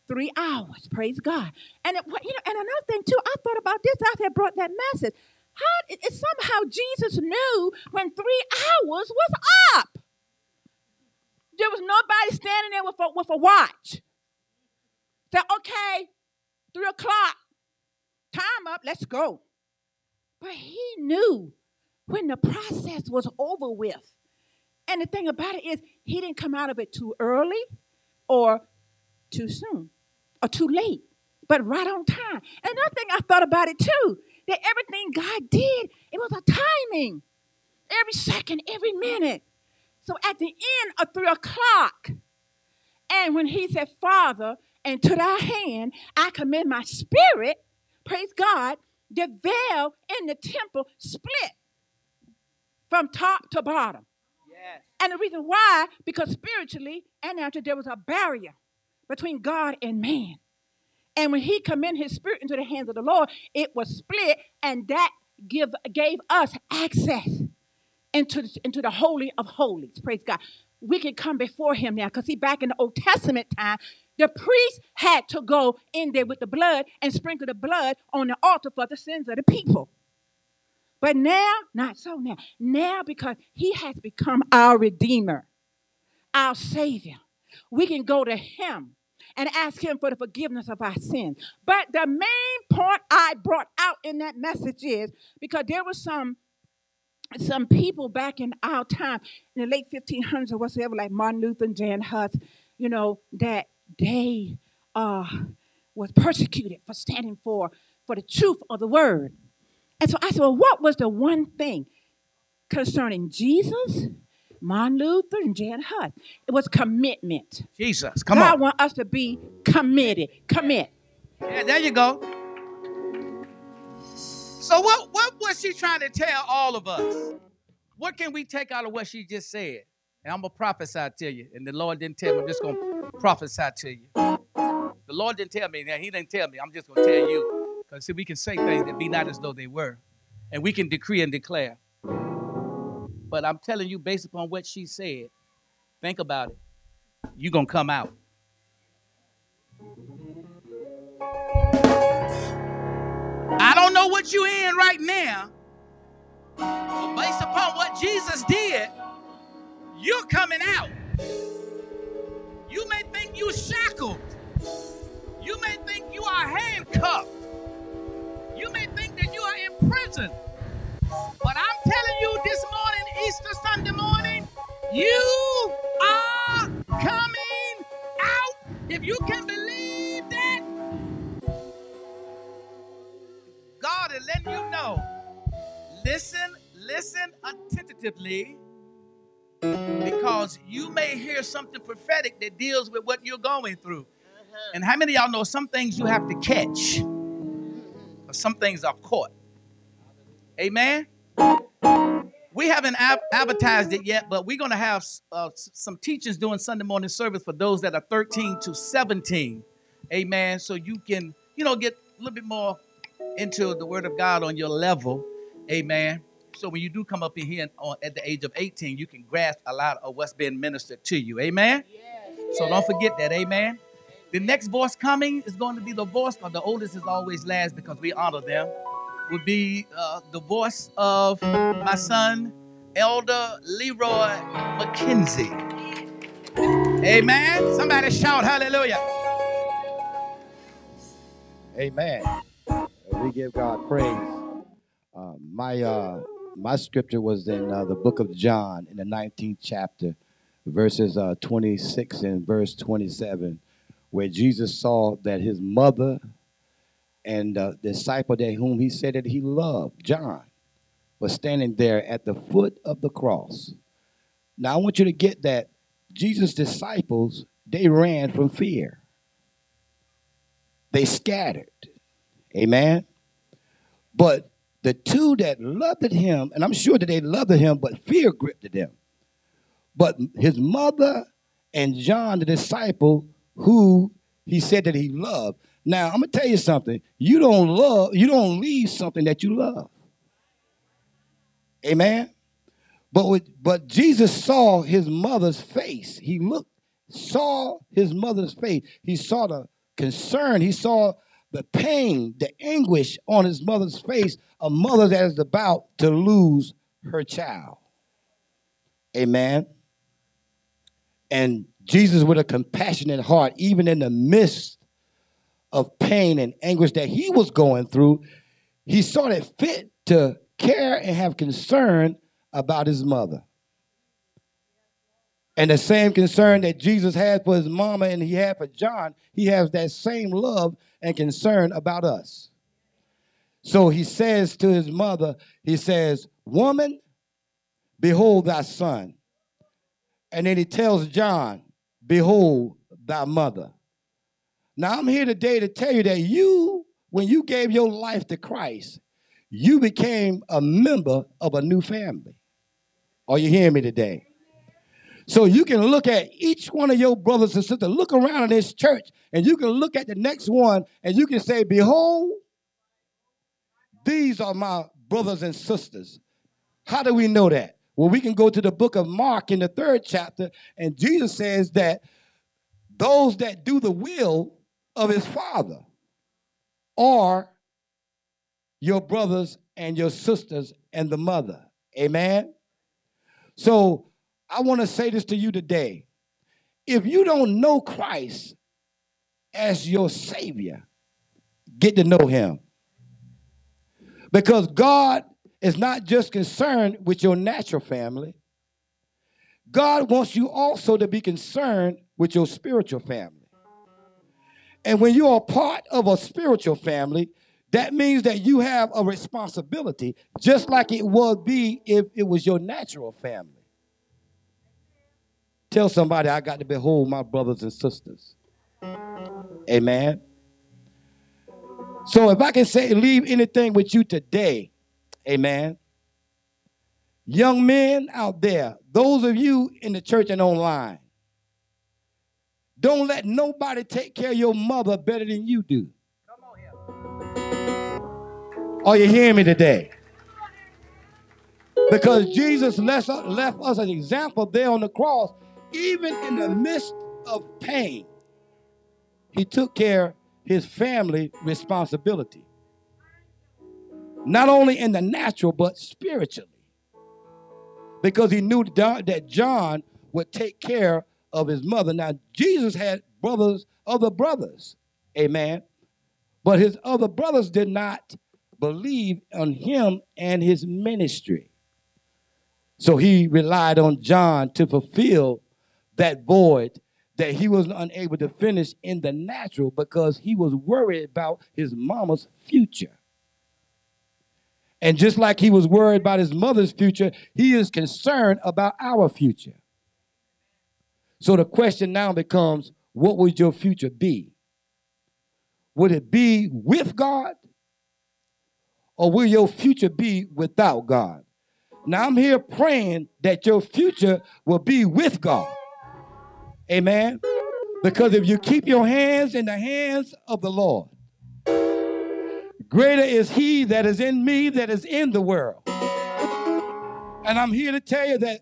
Three hours. Praise God. And it, you know, and another thing too, I thought about this I had brought that message. How it, somehow Jesus knew when three hours was up. There was nobody standing there with a, with a watch. Said, okay, three o'clock, time up, let's go. But he knew when the process was over with. And the thing about it is, he didn't come out of it too early or too soon or too late, but right on time. And another thing I thought about it too, that everything God did, it was a timing. Every second, every minute. So at the end of three o'clock, and when he said, Father, and to thy hand I commend my spirit, praise God, the veil in the temple split from top to bottom. Yes. And the reason why, because spiritually and after there was a barrier between God and man. And when he commended his spirit into the hands of the Lord, it was split, and that give, gave us access into, into the Holy of Holies. Praise God. We can come before him now because see, back in the Old Testament time, the priest had to go in there with the blood and sprinkle the blood on the altar for the sins of the people. But now, not so now. Now, because he has become our Redeemer, our Savior, we can go to him and ask him for the forgiveness of our sins. But the main point I brought out in that message is because there was some some people back in our time, in the late 1500s or whatsoever, like Martin Luther and Jan Hus, you know, that they uh, was persecuted for standing for, for the truth of the word. And so I said, well, what was the one thing concerning Jesus, Martin Luther, and Jan Hus? It was commitment. Jesus, come God on. want us to be committed. Commit. Yeah, there you go. So what what was she trying to tell all of us? What can we take out of what she just said? And I'm gonna prophesy to you. And the Lord didn't tell me. I'm just gonna prophesy to you. The Lord didn't tell me. Now He didn't tell me. I'm just gonna tell you. Because see, we can say things that be not as though they were. And we can decree and declare. But I'm telling you, based upon what she said, think about it. You're gonna come out. I don't know what you're in right now, but based upon what Jesus did, you're coming out. You may think you shackled. You may think you are handcuffed. You may think that you are in prison. But I'm telling you this morning, Easter Sunday morning, you are coming out if you can believe that. God is letting you know. Listen, listen attentively because you may hear something prophetic that deals with what you're going through. And how many of y'all know some things you have to catch, but some things are caught? Amen. We haven't ab- advertised it yet, but we're going to have uh, some teachings doing Sunday morning service for those that are 13 to 17. Amen. So you can, you know, get a little bit more into the Word of God on your level. Amen. So when you do come up in here and, at the age of 18, you can grasp a lot of what's being ministered to you. Amen. Yes. So don't forget that. Amen. The next voice coming is going to be the voice of the oldest is always last because we honor them. Would be uh, the voice of my son, Elder Leroy McKenzie. Amen. Somebody shout hallelujah. Amen. We give God praise. Uh, my uh, my scripture was in uh, the book of John in the 19th chapter, verses uh, 26 and verse 27, where Jesus saw that his mother and the disciple that whom he said that he loved, John, was standing there at the foot of the cross. Now I want you to get that Jesus' disciples, they ran from fear. They scattered. Amen. But the two that loved him, and I'm sure that they loved him, but fear gripped them. But his mother and John, the disciple, who he said that he loved. Now, I'm gonna tell you something. You don't love, you don't leave something that you love. Amen. But with, but Jesus saw his mother's face. He looked, saw his mother's face. He saw the concern. He saw the pain, the anguish on his mother's face, a mother that is about to lose her child. Amen. And Jesus, with a compassionate heart, even in the midst of pain and anguish that he was going through, he saw it fit to care and have concern about his mother. And the same concern that Jesus had for his mama and he had for John, he has that same love and concern about us. So he says to his mother, he says, Woman, behold thy son. And then he tells John, Behold thy mother. Now I'm here today to tell you that you, when you gave your life to Christ, you became a member of a new family. Are you hearing me today? So you can look at each one of your brothers and sisters, look around in this church, and you can look at the next one and you can say, Behold, these are my brothers and sisters. How do we know that? Well, we can go to the book of Mark in the third chapter, and Jesus says that those that do the will of his Father are your brothers and your sisters and the mother. Amen? So I want to say this to you today. If you don't know Christ as your Savior, get to know Him. Because God is not just concerned with your natural family, God wants you also to be concerned with your spiritual family. And when you are part of a spiritual family, that means that you have a responsibility, just like it would be if it was your natural family. Tell somebody I got to behold my brothers and sisters. Amen. So if I can say leave anything with you today, amen. Young men out there, those of you in the church and online, don't let nobody take care of your mother better than you do. Are you hearing me today? Because Jesus left us an example there on the cross even in the midst of pain, he took care his family responsibility. Not only in the natural, but spiritually. Because he knew that John would take care of his mother. Now, Jesus had brothers, other brothers, amen. But his other brothers did not believe on him and his ministry. So he relied on John to fulfill that void that he was unable to finish in the natural because he was worried about his mama's future. And just like he was worried about his mother's future, he is concerned about our future. So the question now becomes what would your future be? Would it be with God? Or will your future be without God? Now I'm here praying that your future will be with God. Amen. Because if you keep your hands in the hands of the Lord, greater is he that is in me that is in the world. And I'm here to tell you that,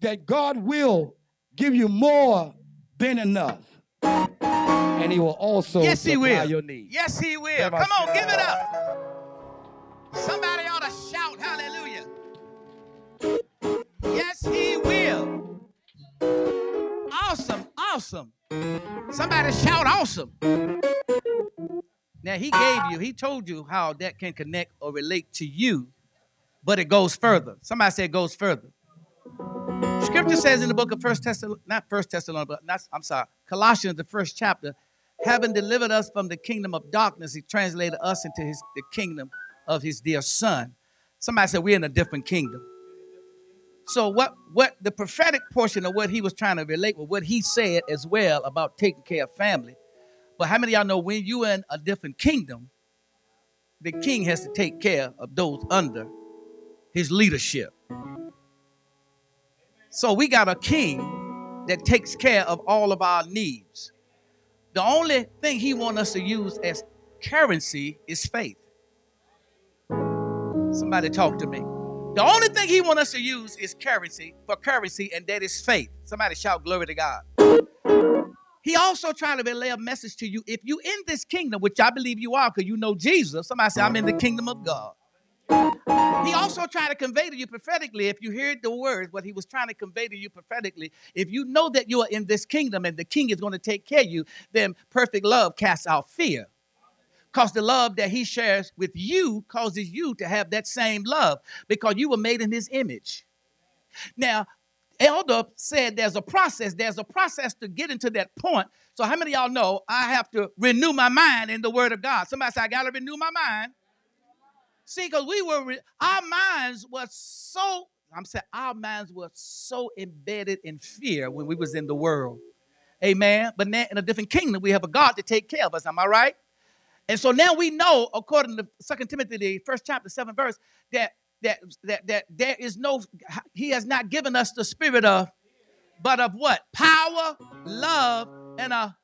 that God will give you more than enough. And he will also Yes, he will. your needs. Yes, he will. Come on, give it up. Somebody ought to shout hallelujah. Yes, he will. Awesome, awesome. Somebody shout awesome. Now, he gave you, he told you how that can connect or relate to you, but it goes further. Somebody said it goes further. Scripture says in the book of First Thessalonians, not First Thessalonians, but not, I'm sorry, Colossians, the first chapter, having delivered us from the kingdom of darkness, he translated us into his the kingdom of his dear son. Somebody said we're in a different kingdom. So what what the prophetic portion of what he was trying to relate with what he said as well about taking care of family. But how many of y'all know when you in a different kingdom, the king has to take care of those under his leadership. So we got a king that takes care of all of our needs. The only thing he wants us to use as currency is faith. Somebody talk to me. The only thing he wants us to use is currency for currency, and that is faith. Somebody shout glory to God. He also trying to relay a message to you. If you in this kingdom, which I believe you are, because you know Jesus, somebody say, I'm in the kingdom of God. He also tried to convey to you prophetically, if you heard the words, what he was trying to convey to you prophetically, if you know that you are in this kingdom and the king is going to take care of you, then perfect love casts out fear. Because the love that he shares with you causes you to have that same love because you were made in his image. Now, Elder said there's a process. There's a process to get into that point. So, how many y'all know I have to renew my mind in the Word of God? Somebody say, I got to renew my mind. See, because we were, re- our minds were so, I'm saying, our minds were so embedded in fear when we was in the world. Amen. But now in a different kingdom, we have a God to take care of us. Am I right? And so now we know, according to Second Timothy, the first chapter, seven verse, that that that that there is no, he has not given us the spirit of, but of what? Power, love, and a.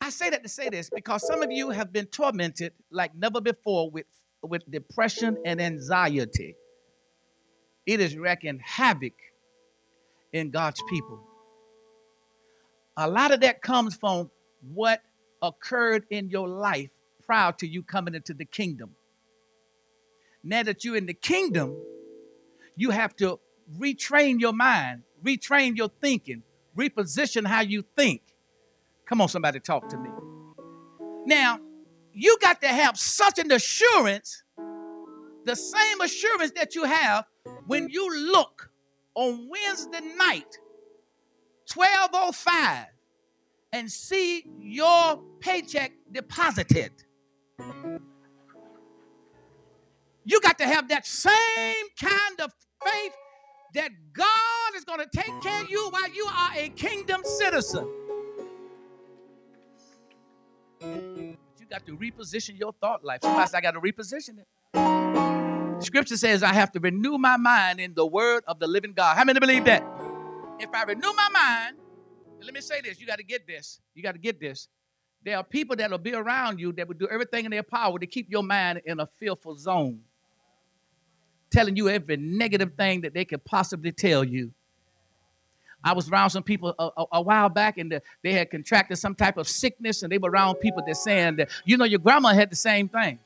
I say that to say this because some of you have been tormented like never before with with depression and anxiety. It is wreaking havoc in God's people. A lot of that comes from what occurred in your life prior to you coming into the kingdom. Now that you're in the kingdom, you have to retrain your mind, retrain your thinking, reposition how you think. Come on, somebody, talk to me. Now, you got to have such an assurance, the same assurance that you have when you look on Wednesday night, 1205, and see your paycheck deposited. You got to have that same kind of faith that God is going to take care of you while you are a kingdom citizen. You got to reposition your thought life. Somebody said, I got to reposition it. Scripture says, I have to renew my mind in the word of the living God. How many believe that? If I renew my mind, let me say this, you got to get this. You got to get this. There are people that will be around you that will do everything in their power to keep your mind in a fearful zone, telling you every negative thing that they could possibly tell you. I was around some people a, a- a while back, and the- they had contracted some type of sickness, and they were around people that saying that, you know, your grandma had the same thing.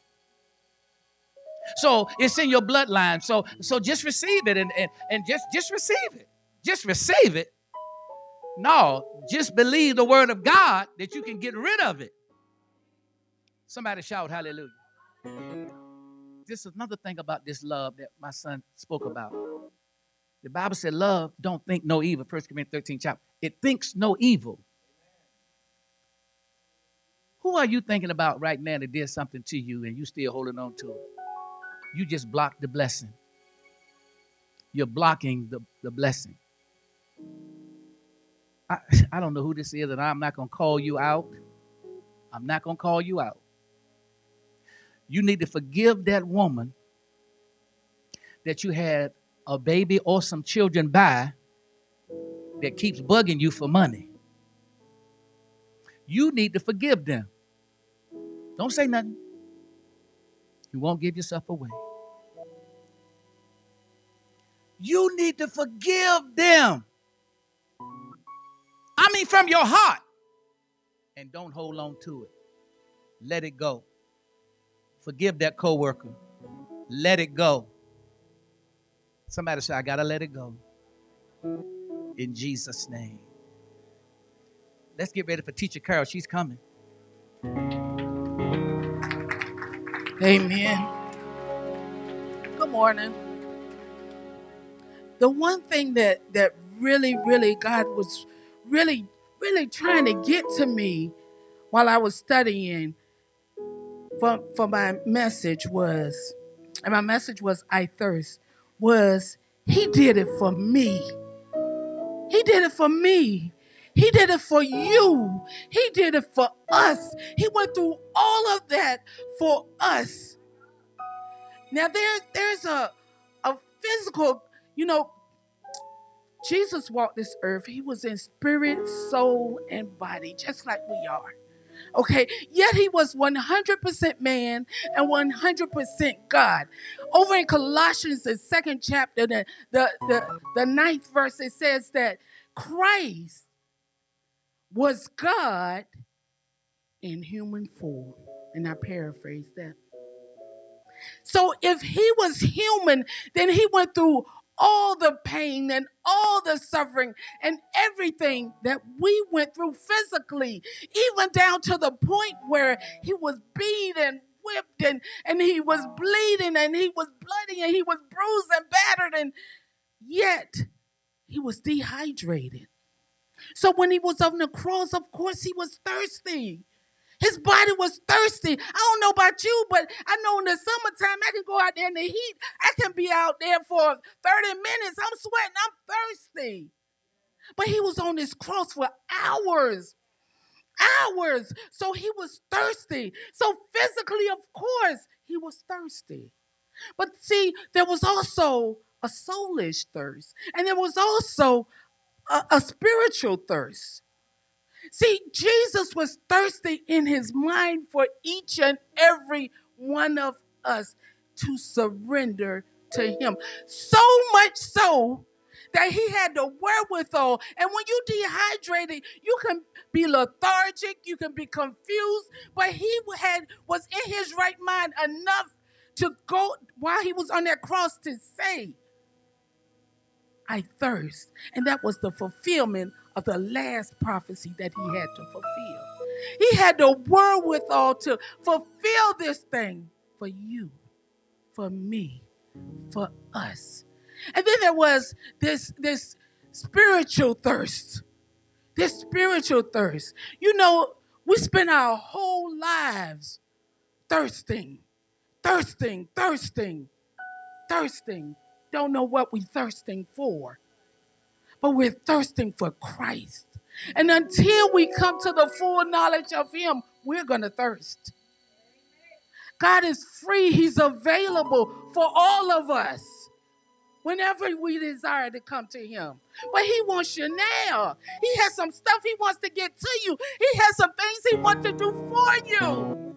So it's in your bloodline. So so just receive it and, and, and just just receive it. Just receive it. No, just believe the word of God that you can get rid of it. Somebody shout hallelujah. This is another thing about this love that my son spoke about. The Bible said, Love don't think no evil. First Corinthians 13 chapter. It thinks no evil. Who are you thinking about right now that did something to you and you still holding on to it? you just blocked the blessing. You're blocking the, the blessing. I, I don't know who this is, and I'm not going to call you out. I'm not going to call you out. You need to forgive that woman that you had a baby or some children by that keeps bugging you for money. You need to forgive them. Don't say nothing. You won't give yourself away. You need to forgive them. I mean, from your heart. And don't hold on to it. Let it go. Forgive that coworker. Let it go. Somebody say, I gotta let it go. In Jesus' name. Let's get ready for Teacher Carol. She's coming. Amen. Good morning. The one thing that that really, really God was really, really trying to get to me while I was studying for, for my message was, and my message was I thirst, was he did it for me. He did it for me. He did it for you. He did it for us. He went through all of that for us. Now there, there's a, a physical, you know, Jesus walked this earth. He was in spirit, soul, and body, just like we are. Okay, yet he was 100% man and 100% God. Over in Colossians, the second chapter, the, the, the, the ninth verse, it says that Christ was God in human form. And I paraphrase that. So if he was human, then he went through all the pain and all the suffering and everything that we went through physically, even down to the point where he was beaten, whipped, and, and he was bleeding and he was bloody and he was bruised and battered, and yet he was dehydrated. So when he was on the cross, of course, he was thirsty. His body was thirsty. I don't know about you, but I know in the summertime I can go out there in the heat. I can be out there for 30 minutes. I'm sweating. I'm thirsty. But he was on this cross for hours. Hours. So he was thirsty. So physically, of course, he was thirsty. But see, there was also a soulish thirst, and there was also a, a spiritual thirst. See, Jesus was thirsty in his mind for each and every one of us to surrender to him. So much so that he had the wherewithal. And when you dehydrated, you can be lethargic, you can be confused, but he had was in his right mind enough to go while he was on that cross to say, I thirst. And that was the fulfillment of the last prophecy that he had to fulfill. He had the wherewithal to fulfill this thing for you, for me, for us. And then there was this, this spiritual thirst. This spiritual thirst. You know, we spend our whole lives thirsting, thirsting, thirsting, thirsting. Don't know what we're thirsting for but we're thirsting for Christ. And until we come to the full knowledge of Him, we're going to thirst. God is free, He's available for all of us whenever we desire to come to Him. But He wants you now. He has some stuff He wants to get to you, He has some things He wants to do for you.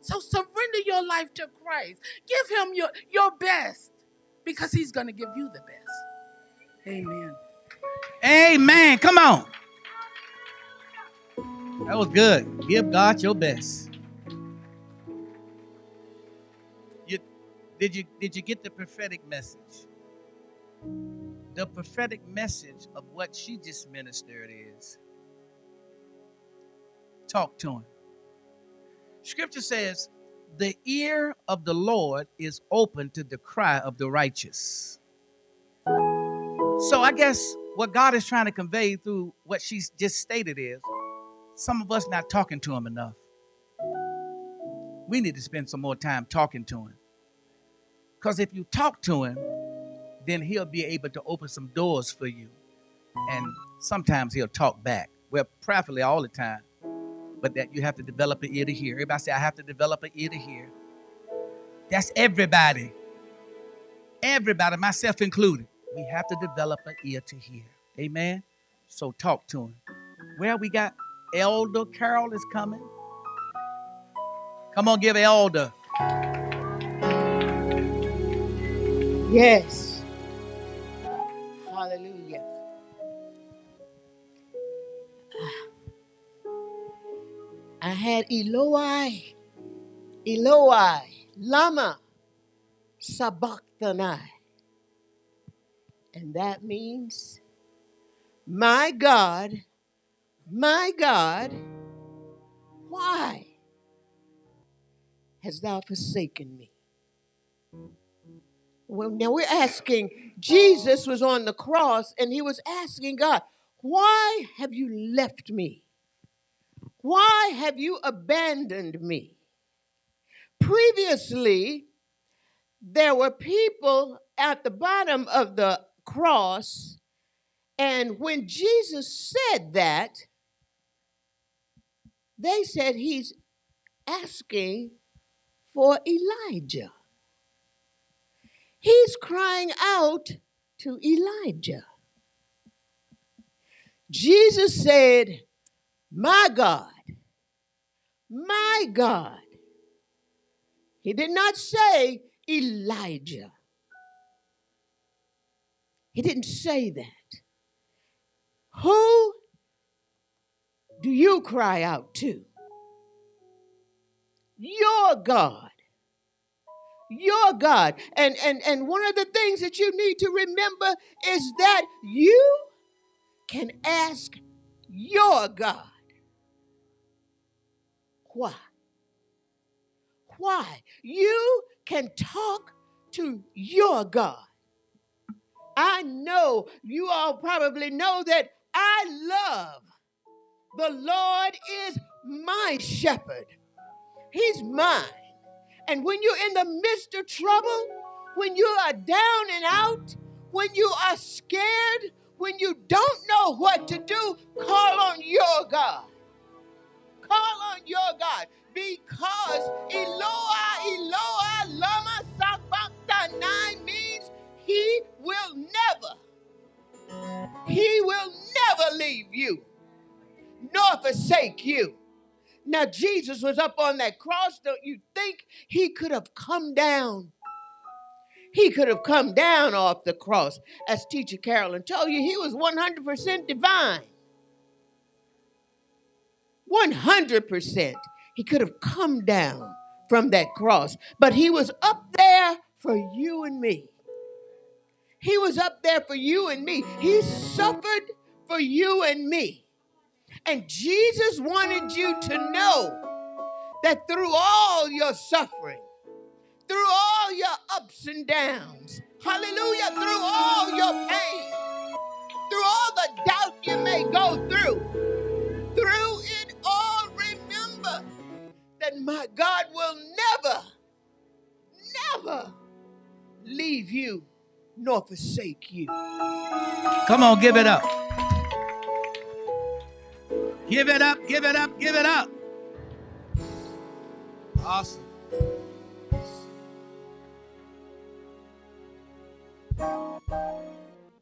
So surrender your life to Christ. Give Him your, your best because He's going to give you the best. Amen. Amen. Come on. That was good. Give God your best. You, did you did you get the prophetic message? The prophetic message of what she just ministered is talk to him. Scripture says, The ear of the Lord is open to the cry of the righteous. So I guess what God is trying to convey through what she's just stated is some of us not talking to him enough. We need to spend some more time talking to him. Because if you talk to him, then he'll be able to open some doors for you. And sometimes he'll talk back. Well, preferably all the time. But that you have to develop an ear to hear. Everybody say, I have to develop an ear to hear. That's everybody. Everybody, myself included. We have to develop an ear to hear. Amen. So talk to him. Well, we got Elder Carol is coming. Come on, give Elder. Yes. Hallelujah. I had Eloi, Eloi, Lama, Sabachthani. And that means, my God, my God, why hast thou forsaken me? Well, now we're asking, Jesus was on the cross and he was asking God, why have you left me? Why have you abandoned me? Previously, there were people at the bottom of the cross, and when Jesus said that, they said he's asking for Elijah. He's crying out to Elijah. Jesus said, My God, my God. He did not say Elijah. He didn't say that. Who do you cry out to? Your God. Your God. And, and, and one of the things that you need to remember is that you can ask your God. Why? Why? You can talk to your God. I know you all probably know that I love the Lord is my shepherd. He's mine. And when you're in the midst of trouble, when you are down and out, when you are scared, when you don't know what to do, call on your God. Call on your God because Eloah, Eloah, Lama Sabachthani means he will never, he will never leave you nor forsake you. Now, Jesus was up on that cross. Don't you think he could have come down? He could have come down off the cross. As Teacher Carolyn told you, he was 100% divine. 100%. He could have come down from that cross, but he was up there for you and me. He was up there for you and me. He suffered for you and me. And Jesus wanted you to know that through all your suffering, through all your ups and downs, hallelujah, through all your pain, through all the doubt you may go through, through it all, remember that my God will never, never leave you nor forsake you. Come on, give it up. Give it up, give it up, give it up. Awesome.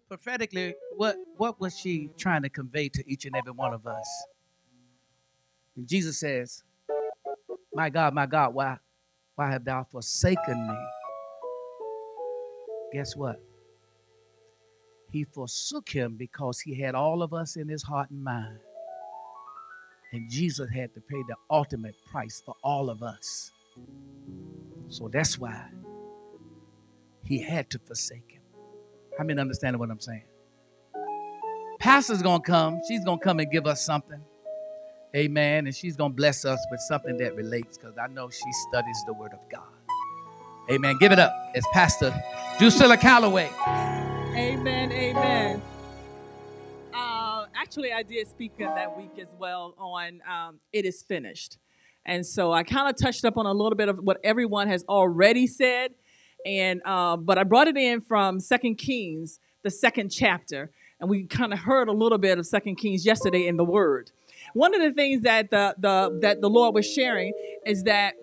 Prophetically, what, what was she trying to convey to each and every one of us? And Jesus says, My God, my God, why, why have thou forsaken me? Guess what? He forsook him because he had all of us in his heart and mind. And Jesus had to pay the ultimate price for all of us. So that's why he had to forsake him. How many understand what I'm saying? Pastor's gonna come. She's gonna come and give us something. Amen. And she's gonna bless us with something that relates because I know she studies the word of God. Amen. Give it up. It's Pastor Drusilla Calloway. Amen. Amen. Uh, actually, I did speak that week as well on um, It Is Finished. And so I kind of touched up on a little bit of what everyone has already said. And uh, but I brought it in from Second Kings, the second chapter, and we kind of heard a little bit of Second Kings yesterday in the Word. One of the things that the the that the Lord was sharing is that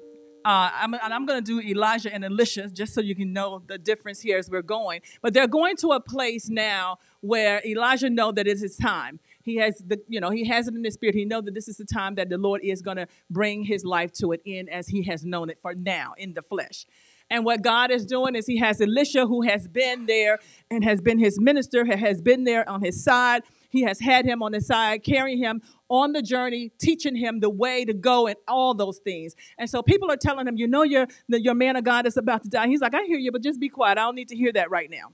uh, I'm, and I'm going to do Elijah and Elisha just so you can know the difference here as we're going. But they're going to a place now where Elijah know that it's his time. He has the, you know, he has it in his spirit. He know that this is the time that the Lord is going to bring his life to an end as he has known it for now in the flesh. And what God is doing is he has Elisha who has been there and has been his minister, has been there on his side. He has had him on his side, carrying him on the journey, teaching him the way to go and all those things. And so people are telling him, you know, your, your man of God is about to die. He's like, I hear you, but just be quiet. I don't need to hear that right now.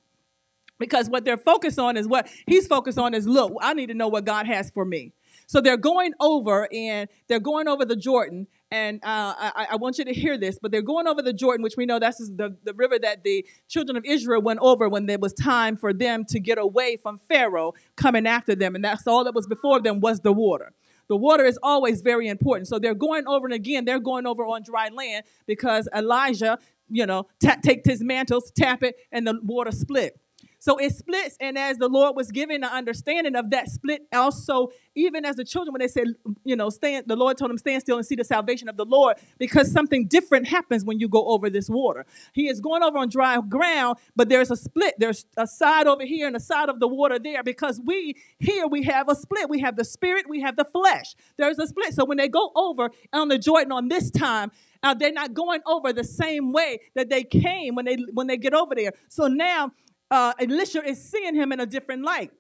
Because what they're focused on is what he's focused on is look, I need to know what God has for me. So they're going over and they're going over the Jordan. And uh, I, I, want you to hear this, but they're going over the Jordan, which we know that's the, the river that the children of Israel went over when there was time for them to get away from Pharaoh coming after them. And that's all that was before them was the water. The water is always very important. So they're going over and again, they're going over on dry land because Elijah, you know, t- take his mantles, tap it, and the water split. So it splits, and as the Lord was giving the understanding of that split, also even as the children, when they said, you know, stand, the Lord told them, stand still and see the salvation of the Lord, because something different happens when you go over this water. He is going over on dry ground, but there's a split. There's a side over here and a side of the water there, because we here we have a split. We have the spirit, we have the flesh. There's a split. So when they go over on the Jordan on this time, uh, they're not going over the same way that they came when they when they get over there. So now uh, Elisha is seeing him in a different light.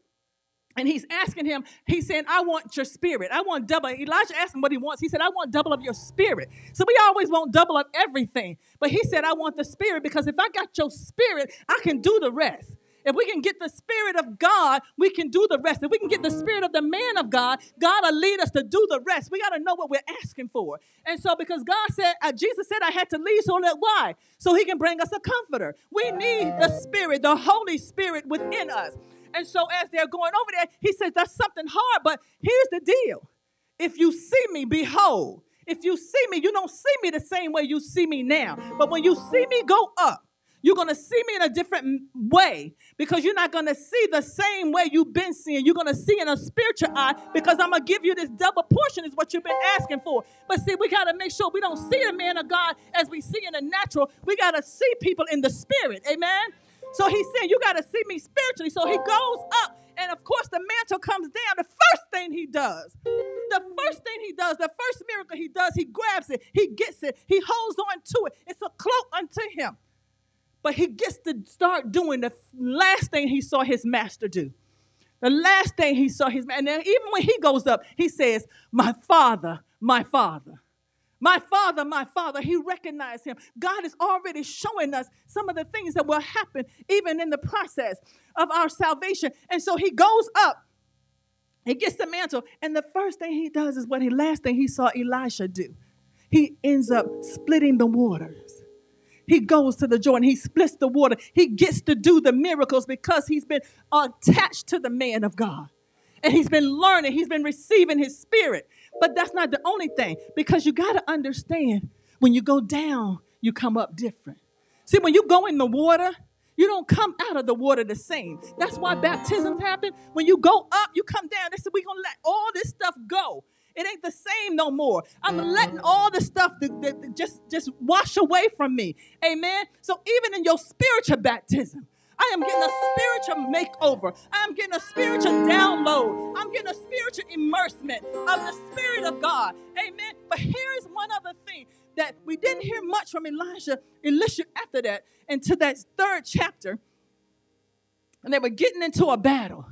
And he's asking him, he's saying, I want your spirit. I want double. Elijah asked him what he wants. He said, I want double of your spirit. So we always want double of everything. But he said, I want the spirit because if I got your spirit, I can do the rest. If we can get the Spirit of God, we can do the rest. If we can get the Spirit of the man of God, God will lead us to do the rest. We got to know what we're asking for. And so, because God said, uh, Jesus said, I had to leave so that why? So he can bring us a comforter. We need the Spirit, the Holy Spirit within us. And so, as they're going over there, he says, That's something hard, but here's the deal. If you see me, behold. If you see me, you don't see me the same way you see me now. But when you see me go up, you're going to see me in a different way because you're not going to see the same way you've been seeing. You're going to see in a spiritual eye because I'm going to give you this double portion, is what you've been asking for. But see, we got to make sure we don't see the man of God as we see in the natural. We got to see people in the spirit. Amen. So he's saying, You got to see me spiritually. So he goes up, and of course, the mantle comes down. The first thing he does, the first thing he does, the first miracle he does, he grabs it, he gets it, he holds on to it. It's a cloak unto him. But he gets to start doing the last thing he saw his master do. The last thing he saw his and then even when he goes up, he says, My father, my father. My father, my father, he recognized him. God is already showing us some of the things that will happen even in the process of our salvation. And so he goes up, he gets the mantle, and the first thing he does is what he last thing he saw Elisha do. He ends up splitting the waters. He goes to the Jordan. He splits the water. He gets to do the miracles because he's been attached to the man of God. And he's been learning, he's been receiving his spirit. But that's not the only thing because you got to understand when you go down, you come up different. See, when you go in the water, you don't come out of the water the same. That's why baptisms happen. When you go up, you come down. They said, We're going to let all this stuff go. It ain't the same no more. I'm mm-hmm. letting all the stuff that, that, that just, just wash away from me. Amen. So even in your spiritual baptism, I am getting a spiritual makeover. I am getting a spiritual download. I'm getting a spiritual immersement of the Spirit of God. Amen. But here's one other thing that we didn't hear much from Elijah, Elisha after that, into that third chapter. And they were getting into a battle.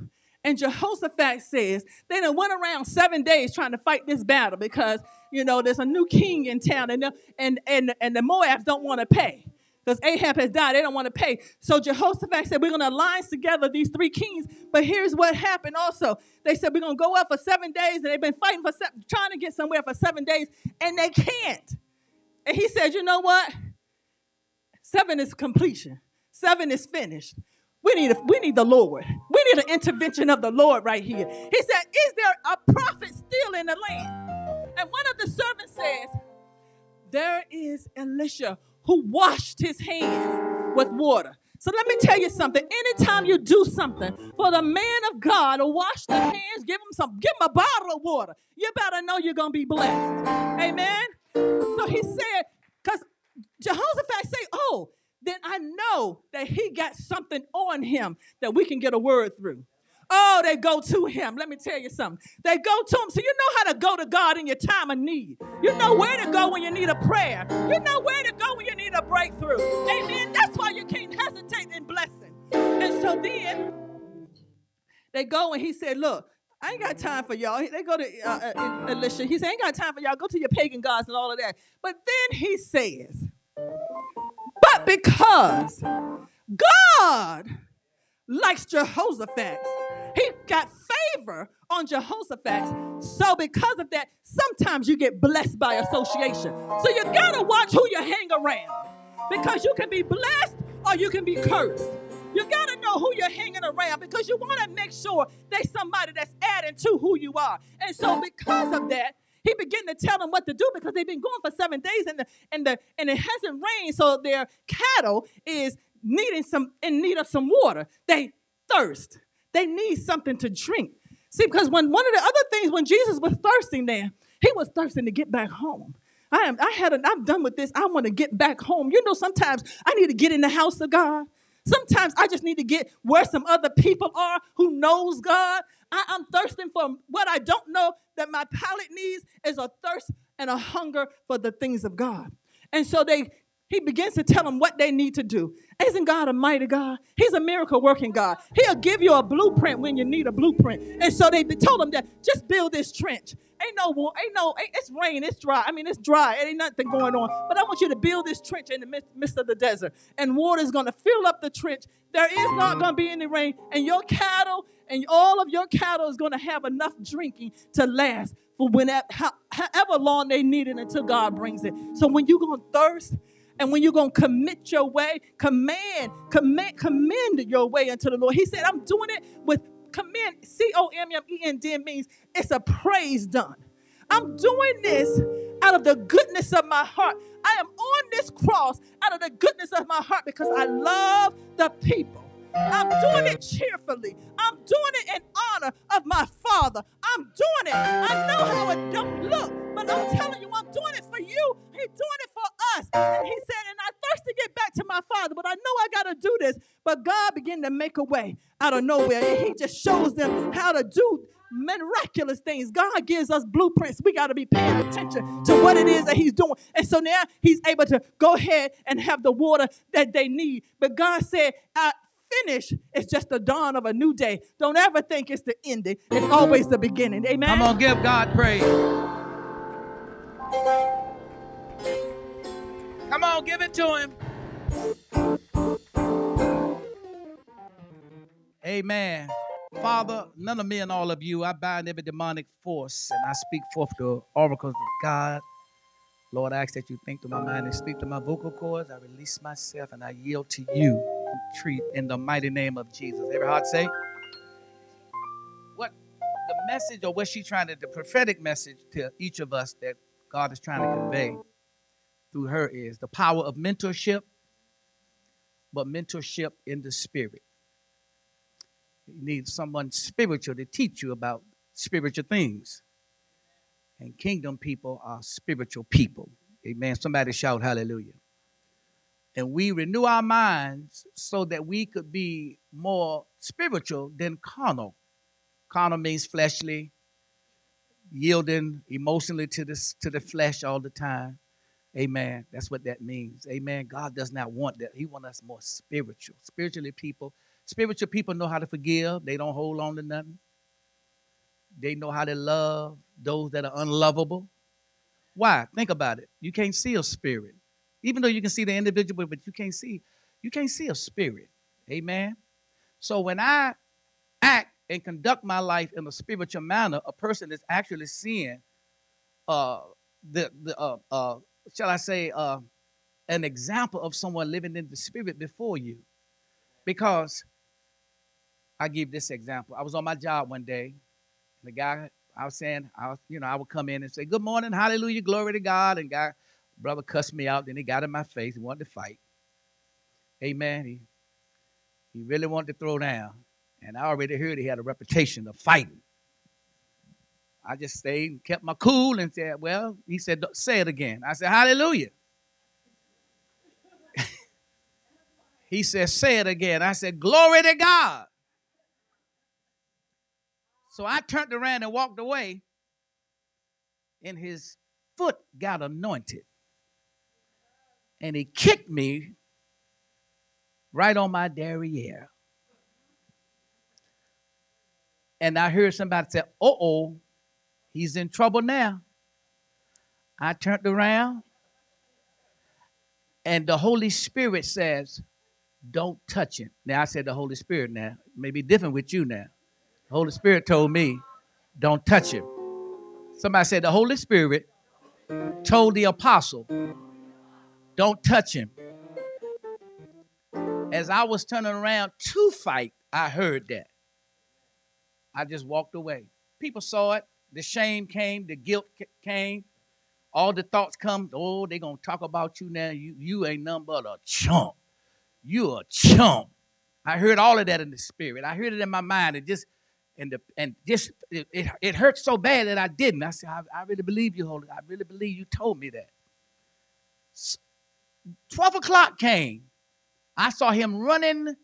And Jehoshaphat says they done went around seven days trying to fight this battle because you know there's a new king in town and and and, and the Moabs don't want to pay because Ahab has died. They don't want to pay. So Jehoshaphat said, We're going to alliance together these three kings. But here's what happened also. They said, We're going to go up for seven days. And they've been fighting for seven, trying to get somewhere for seven days, and they can't. And he said, You know what? Seven is completion, seven is finished. We need, a, we need the Lord. We need an intervention of the Lord right here. He said, Is there a prophet still in the land? And one of the servants says, There is Elisha who washed his hands with water. So let me tell you something. Anytime you do something for the man of God to wash the hands, give him some, give him a bottle of water. You better know you're gonna be blessed. Amen. So he said, because Jehoshaphat say, "Oh, then I know that he got something on him that we can get a word through." Oh, they go to him. Let me tell you something. They go to him. So you know how to go to God in your time of need. You know where to go when you need a prayer. You know where to go when you need a breakthrough. Amen. That's why you can't hesitate in blessing. And so then they go and he said, Look, I ain't got time for y'all. They go to uh, uh, Elisha. He said, I ain't got time for y'all. Go to your pagan gods and all of that. But then he says, But because God likes Jehoshaphat, he got favor on Jehoshaphat. So because of that, sometimes you get blessed by association. So you gotta watch who you hang around. Because you can be blessed or you can be cursed. You gotta know who you're hanging around because you want to make sure there's somebody that's adding to who you are. And so because of that, he began to tell them what to do because they've been going for seven days and the and the and it hasn't rained, so their cattle is needing some in need of some water. They thirst. They need something to drink. See, because when one of the other things when Jesus was thirsting there, he was thirsting to get back home. I am, I had, an, I'm done with this. I want to get back home. You know, sometimes I need to get in the house of God. Sometimes I just need to get where some other people are who knows God. I, I'm thirsting for what I don't know that my palate needs is a thirst and a hunger for the things of God. And so they he begins to tell them what they need to do. Isn't God a mighty God? He's a miracle working God. He'll give you a blueprint when you need a blueprint. And so they told him that just build this trench. Ain't no, ain't no, ain't, it's rain, it's dry. I mean, it's dry. It ain't nothing going on. But I want you to build this trench in the midst, midst of the desert. And water is going to fill up the trench. There is not going to be any rain. And your cattle and all of your cattle is going to have enough drinking to last for whenever, however long they need it until God brings it. So when you're going to thirst, and when you're going to commit your way, command, command, commend your way unto the Lord. He said, I'm doing it with commend. C O M M E N D means it's a praise done. I'm doing this out of the goodness of my heart. I am on this cross out of the goodness of my heart because I love the people. I'm doing it cheerfully. I'm doing it in honor of my Father. I'm doing it. I know how it don't look, but I'm telling you, I'm doing it for you. He's doing it for us. And he said, and I thirst to get back to my Father, but I know I got to do this. But God began to make a way out of nowhere. And he just shows them how to do miraculous things. God gives us blueprints. We got to be paying attention to what it is that He's doing. And so now He's able to go ahead and have the water that they need. But God said, I, finish is just the dawn of a new day. Don't ever think it's the ending. It's always the beginning. Amen. I'm gonna give God praise. Come on, give it to him. Amen. Father, none of me and all of you, I bind every demonic force and I speak forth the oracles of God. Lord, I ask that you think to my mind and speak to my vocal cords. I release myself and I yield to you treat in the mighty name of Jesus. Every heart say, what the message or what she's trying to, the prophetic message to each of us that God is trying to convey through her is the power of mentorship, but mentorship in the spirit. You need someone spiritual to teach you about spiritual things. And kingdom people are spiritual people. Amen. Somebody shout hallelujah and we renew our minds so that we could be more spiritual than carnal. Carnal means fleshly, yielding emotionally to this to the flesh all the time. Amen. That's what that means. Amen. God does not want that. He wants us more spiritual. Spiritually people, spiritual people know how to forgive. They don't hold on to nothing. They know how to love those that are unlovable. Why? Think about it. You can't see a spirit. Even though you can see the individual, but you can't see, you can't see a spirit. Amen. So when I act and conduct my life in a spiritual manner, a person is actually seeing uh the the uh, uh shall I say uh an example of someone living in the spirit before you. Because I give this example. I was on my job one day, the guy I was saying, I was, you know, I would come in and say, Good morning, hallelujah, glory to God. And guy Brother cussed me out, then he got in my face, he wanted to fight. Amen. He, he really wanted to throw down. And I already heard he had a reputation of fighting. I just stayed and kept my cool and said, Well, he said, Say it again. I said, Hallelujah. he said, Say it again. I said, Glory to God. So I turned around and walked away, and his foot got anointed. And he kicked me right on my derriere. And I heard somebody say, Uh oh, he's in trouble now. I turned around, and the Holy Spirit says, Don't touch him. Now, I said the Holy Spirit now. Maybe different with you now. The Holy Spirit told me, Don't touch him. Somebody said, The Holy Spirit told the apostle, Don't touch him. As I was turning around to fight, I heard that. I just walked away. People saw it. The shame came, the guilt came. All the thoughts come, oh, they're gonna talk about you now. You you ain't nothing but a chump. You a chump. I heard all of that in the spirit. I heard it in my mind. It just and the and just it, it, it hurt so bad that I didn't. I said, I, I really believe you, Holy. I really believe you told me that. 12 o'clock came. I saw him running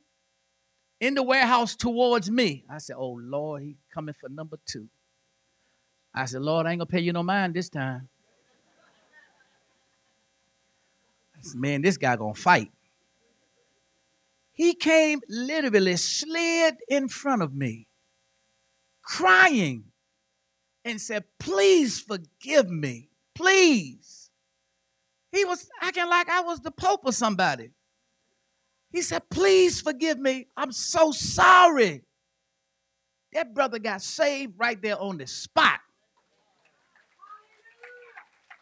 in the warehouse towards me. I said, Oh Lord, he coming for number two. I said, Lord, I ain't gonna pay you no mind this time. I Said, Man, this guy gonna fight. He came literally slid in front of me, crying, and said, Please forgive me. Please. He was acting like I was the Pope or somebody. He said, Please forgive me. I'm so sorry. That brother got saved right there on the spot.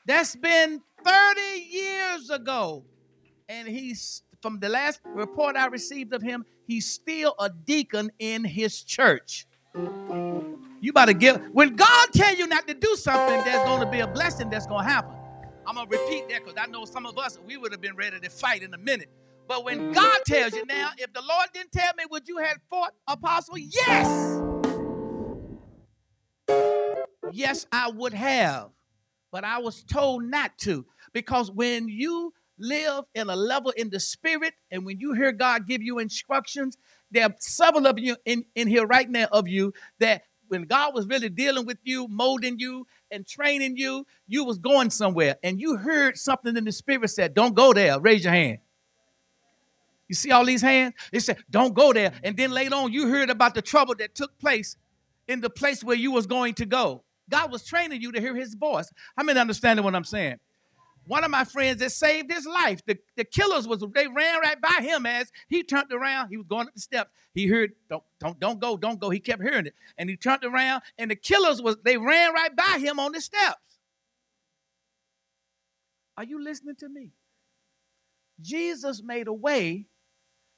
That's been 30 years ago. And he's, from the last report I received of him, he's still a deacon in his church. You better give, when God tell you not to do something, there's going to be a blessing that's going to happen. I'm going to repeat that because I know some of us, we would have been ready to fight in a minute. But when God tells you now, if the Lord didn't tell me, would you have fought apostle? Yes. Yes, I would have. But I was told not to. Because when you live in a level in the spirit, and when you hear God give you instructions, there are several of you in, in here right now of you that when God was really dealing with you, molding you, and training you, you was going somewhere. And you heard something in the spirit said, Don't go there. Raise your hand. You see all these hands? They said, don't go there. And then later on, you heard about the trouble that took place in the place where you was going to go. God was training you to hear his voice. How many understanding what I'm saying? One of my friends that saved his life, the, the killers was they ran right by him as he turned around. He was going up the steps. He heard, don't, don't, don't go, don't go. He kept hearing it. And he turned around, and the killers was they ran right by him on the steps. Are you listening to me? Jesus made a way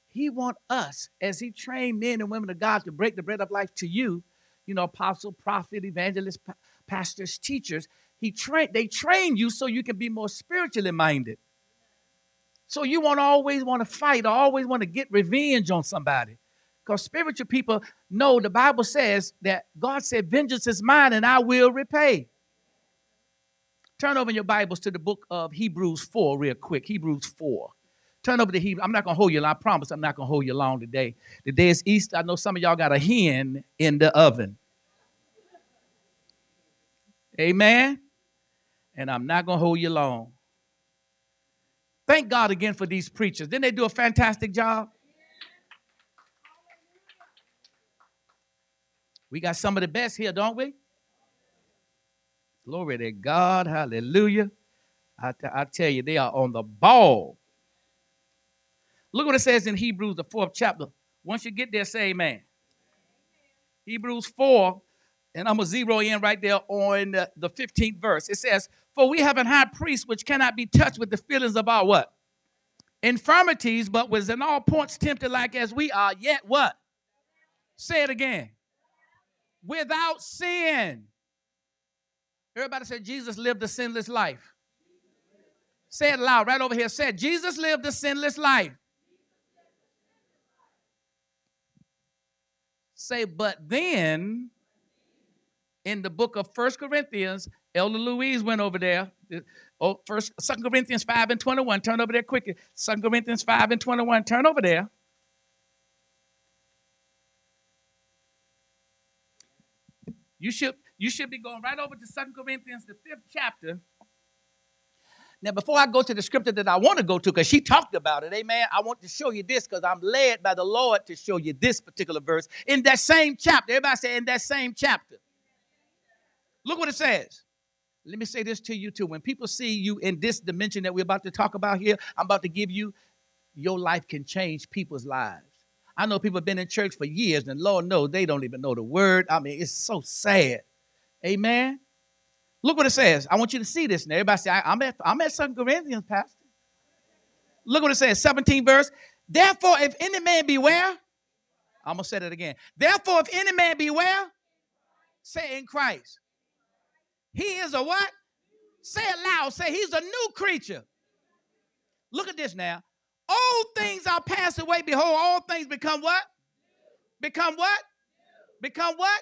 he want us, as he trained men and women of God to break the bread of life to you, you know, apostle, prophet, evangelist, pastors, teachers. He they train you so you can be more spiritually minded. So you won't always want to fight or always want to get revenge on somebody. Because spiritual people know the Bible says that God said, Vengeance is mine and I will repay. Turn over your Bibles to the book of Hebrews 4 real quick. Hebrews 4. Turn over to Hebrew. I'm not gonna hold you long. I promise I'm not gonna hold you long today. The day is Easter. I know some of y'all got a hen in the oven. Amen. And I'm not gonna hold you long. Thank God again for these preachers. Didn't they do a fantastic job? We got some of the best here, don't we? Glory to God. Hallelujah. I, t- I tell you, they are on the ball. Look what it says in Hebrews, the fourth chapter. Once you get there, say amen. Hebrews 4, and I'm going to zero in right there on the 15th verse. It says, For we have an high priest which cannot be touched with the feelings of our what? Infirmities, but was in all points tempted like as we are, yet what? Say it again. Without sin. Everybody said Jesus lived a sinless life. Say it loud, right over here. Say. Jesus lived a sinless life. Say, but then in the book of First Corinthians, Elder Louise went over there. Uh, oh, first Second Corinthians 5 and 21. Turn over there quickly. Second Corinthians 5 and 21. Turn over there. You should you should be going right over to Second Corinthians, the fifth chapter. Now, before I go to the scripture that I want to go to, because she talked about it, amen, I want to show you this because I'm led by the Lord to show you this particular verse in that same chapter. Everybody say, in that same chapter. Look what it says. Let me say this to you too. When people see you in this dimension that we're about to talk about here, I'm about to give you, your life can change people's lives. I know people have been in church for years, and Lord knows they don't even know the word. I mean, it's so sad. Amen. Look what it says. I want you to see this. And everybody say, I'm at, I'm at 2 Corinthians, Pastor. Look what it says, 17 verse. Therefore, if any man beware, I'm going to say that again. Therefore, if any man beware, say in Christ. He is a what? Say it loud. Say he's a new creature. Look at this now. All things are passed away. Behold, all things become what? Become what? Become what?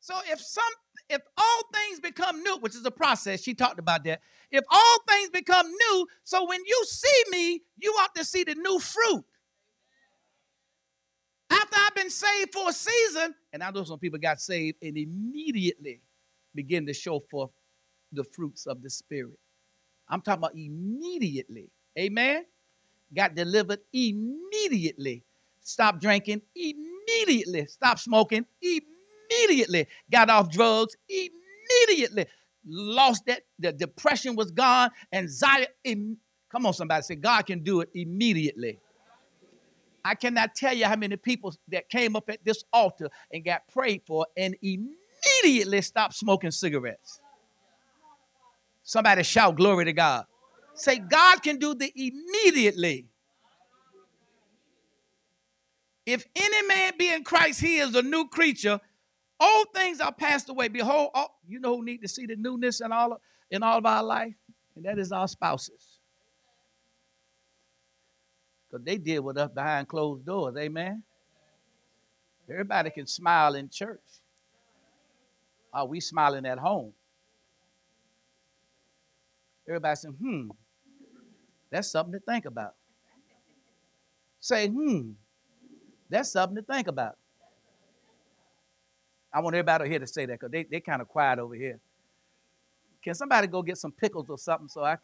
So if some if all things become new, which is a process, she talked about that. If all things become new, so when you see me, you ought to see the new fruit. After I've been saved for a season, and I know some people got saved and immediately begin to show forth the fruits of the Spirit. I'm talking about immediately. Amen. Got delivered immediately. Stop drinking immediately. Stop smoking immediately got off drugs immediately lost that the depression was gone anxiety come on somebody say god can do it immediately i cannot tell you how many people that came up at this altar and got prayed for and immediately stopped smoking cigarettes somebody shout glory to god say god can do the immediately if any man be in christ he is a new creature all things are passed away. Behold, all, you know who need to see the newness in all of, in all of our life, and that is our spouses. Because they deal with us behind closed doors. Amen. Everybody can smile in church. Are we smiling at home? Everybody saying, hmm, that's something to think about. Say, hmm, that's something to think about. I want everybody here to say that because they, they kind of quiet over here. Can somebody go get some pickles or something so I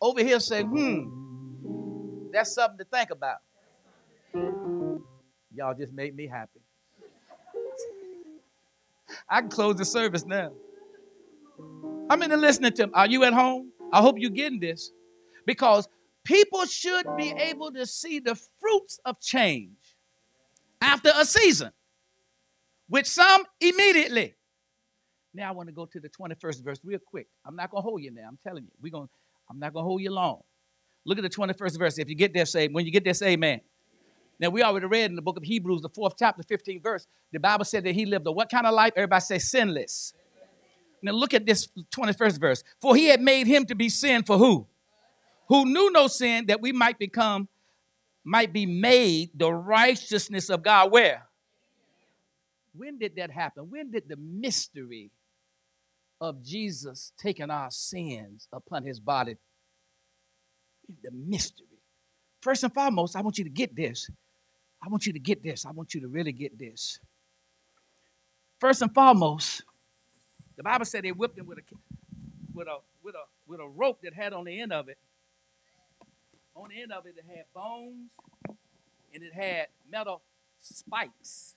over here say, hmm, that's something to think about. Y'all just made me happy. I can close the service now. How many listening to? Are you at home? I hope you're getting this. Because people should be able to see the fruits of change after a season, with some immediately. Now I want to go to the 21st verse real quick. I'm not gonna hold you now. I'm telling you, we're gonna, I'm not gonna hold you long. Look at the 21st verse. If you get there, say, when you get there, say amen. Now we already read in the book of Hebrews, the fourth chapter, 15th verse, the Bible said that he lived a what kind of life? Everybody say sinless. Now look at this 21st verse. For he had made him to be sin for who? Who knew no sin that we might become might be made the righteousness of God. Where? When did that happen? When did the mystery of Jesus taking our sins upon his body? The mystery. First and foremost, I want you to get this. I want you to get this. I want you to really get this. First and foremost, the Bible said they whipped him with a with a with a with a rope that had on the end of it on the end of it, it had bones and it had metal spikes.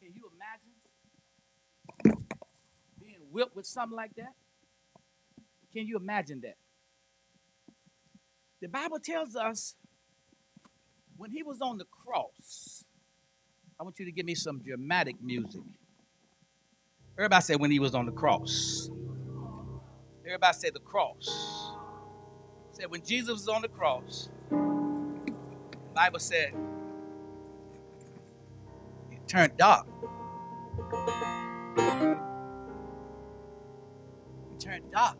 Can you imagine being whipped with something like that? Can you imagine that? The Bible tells us when he was on the cross, I want you to give me some dramatic music. Everybody said when he was on the cross. Everybody said the cross said when Jesus was on the cross, the Bible said it turned dark. It turned dark.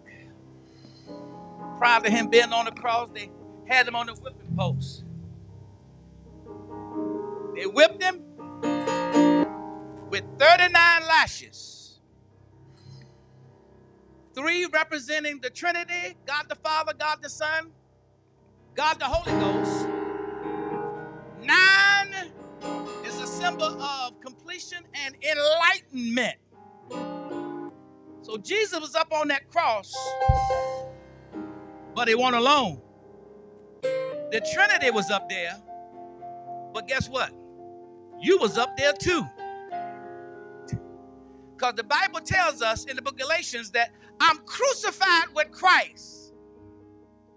Prior to him being on the cross, they had him on the whipping post. They whipped him with 39 lashes. Three representing the Trinity God the Father, God the Son, God the Holy Ghost. Nine is a symbol of completion and enlightenment. So Jesus was up on that cross, but he wasn't alone. The Trinity was up there, but guess what? You was up there too. Because the Bible tells us in the book of Galatians that I'm crucified with Christ.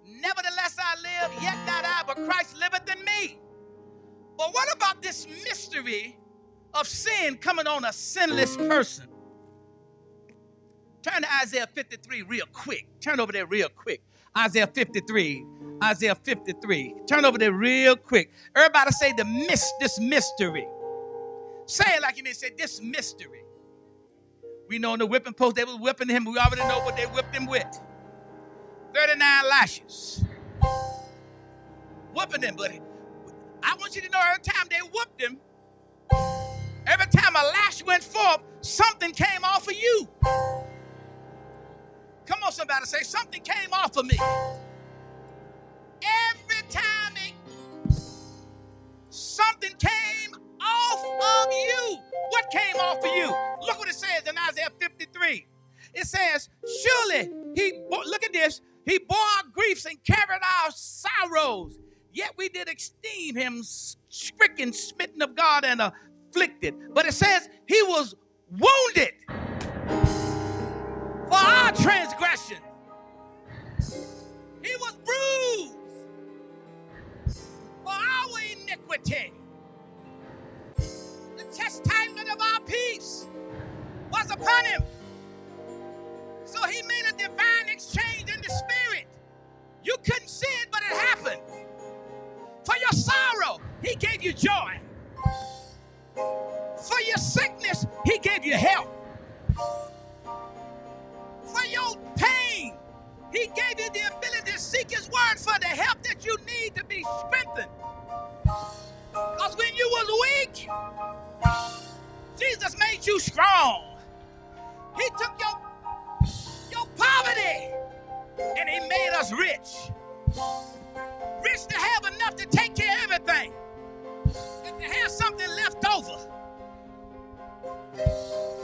Nevertheless, I live, yet not I, but Christ liveth in me. But what about this mystery of sin coming on a sinless person? Turn to Isaiah 53 real quick. Turn over there real quick. Isaiah 53. Isaiah 53. Turn over there real quick. Everybody say the miss this mystery. Say it like you mean say this mystery. We know in the whipping post they was whipping him. We already know what they whipped him with. 39 lashes. Whipping him, buddy. I want you to know every time they whooped him, every time a lash went forth, something came off of you. Come on, somebody say, something came off of me. Every time it, something came off of you. What came off of you? Look what it says in Isaiah 53. It says, Surely he, look at this, he bore our griefs and carried our sorrows. Yet we did esteem him stricken, smitten of God, and afflicted. But it says he was wounded for our transgression. He was bruised for our iniquity. Chastisement of our peace was upon him. So he made a divine exchange in the spirit. You couldn't see it, but it happened. For your sorrow, he gave you joy. For your sickness, he gave you help. For your pain, he gave you the ability to seek his word for the help that you need to be strengthened. Because when you was weak, Jesus made you strong. He took your, your poverty and he made us rich. Rich to have enough to take care of everything and to have something left over.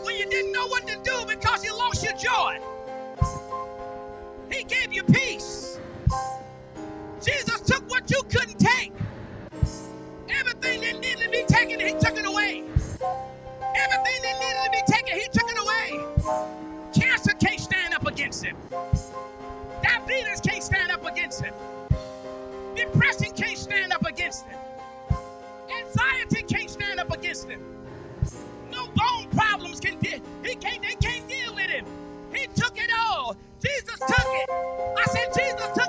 When you didn't know what to do because you lost your joy, He gave you peace. Jesus took what you couldn't take. Everything that needed to be taken, He took it away. Everything that needed to be taken, He took it away. Cancer can't stand up against Him. Diabetes can't stand up against Him. Depression can't stand up against Him. Anxiety can't stand up against Him. No bone problems can deal. He can't. They can't deal with Him. He took it all. Jesus took it. I said Jesus took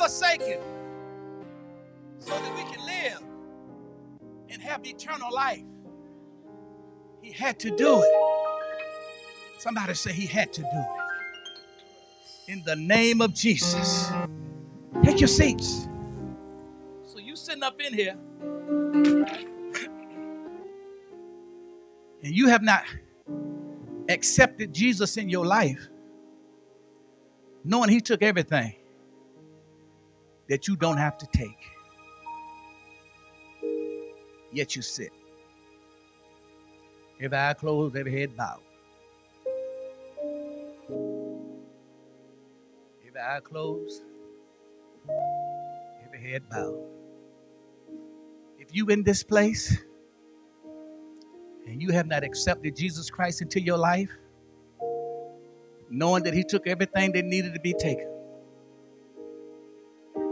had to forsake it so that we can live and have eternal life. He had to do it. Somebody say he had to do it. In the name of Jesus. Take your seats. So you sitting up in here and you have not accepted Jesus in your life, knowing he took everything that you don't have to take. Yet you sit. Every eye closed, every head bowed. Every eye closed, every head bowed. If you in this place and you have not accepted Jesus Christ into your life, knowing that He took everything that needed to be taken,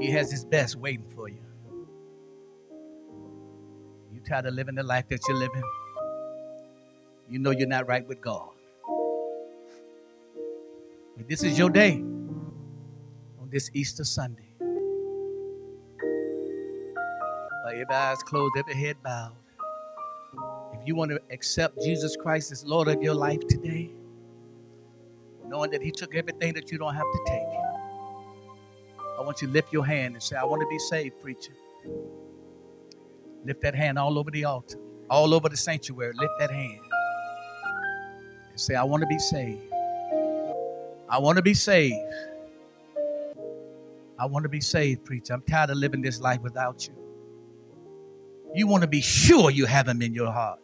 He has His best waiting for you. You tired of living the life that you're living? You know you're not right with God. But this is your day on this Easter Sunday Uh, every eyes closed, every head bowed. If you want to accept Jesus Christ as Lord of your life today, knowing that He took everything that you don't have to take, I want you to lift your hand and say, I want to be saved, preacher. Lift that hand all over the altar, all over the sanctuary. Lift that hand and say, I want to be saved. I want to be saved. I want to be saved, preacher. I'm tired of living this life without you. You want to be sure you have him in your heart.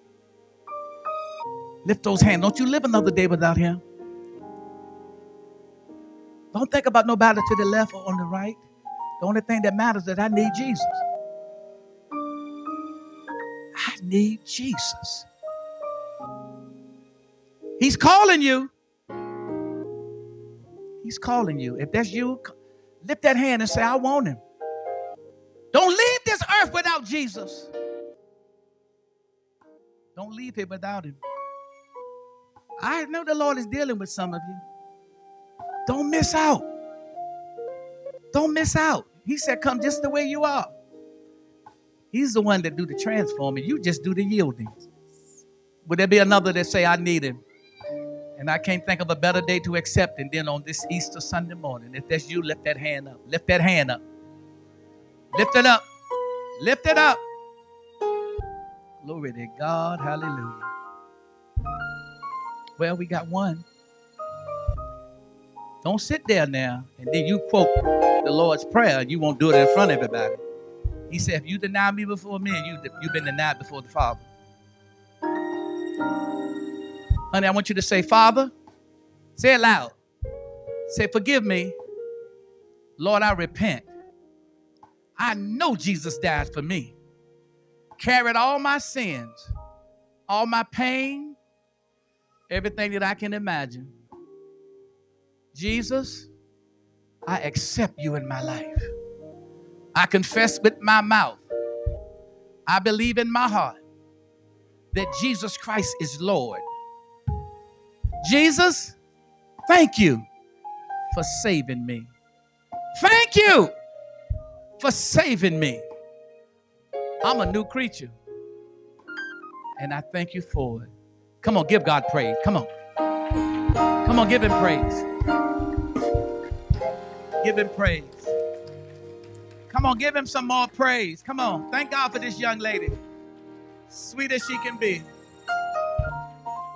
Lift those hands. Don't you live another day without him. Don't think about nobody to the left or on the right. The only thing that matters is that I need Jesus. I need Jesus. He's calling you. He's calling you. If that's you, lift that hand and say, I want him. Don't leave this earth without Jesus. Don't leave here without him. I know the Lord is dealing with some of you. Don't miss out. Don't miss out. He said, Come just the way you are. He's the one that do the transforming. You just do the yielding. Would there be another that say, I need him? And I can't think of a better day to accept him than on this Easter Sunday morning. If that's you, lift that hand up. Lift that hand up. Lift it up. Lift it up. Glory to God. Hallelujah. Well, we got one. Don't sit there now and then you quote the Lord's Prayer and you won't do it in front of everybody. He said, If you deny me before men, you, you've been denied before the Father. Honey, I want you to say, Father, say it loud. Say, Forgive me. Lord, I repent. I know Jesus died for me, carried all my sins, all my pain, everything that I can imagine. Jesus, I accept you in my life. I confess with my mouth. I believe in my heart that Jesus Christ is Lord. Jesus, thank you for saving me. Thank you for saving me. I'm a new creature. And I thank you for it. Come on, give God praise. Come on. Come on, give him praise. Give him praise. Come on, give him some more praise. Come on. Thank God for this young lady. Sweet as she can be.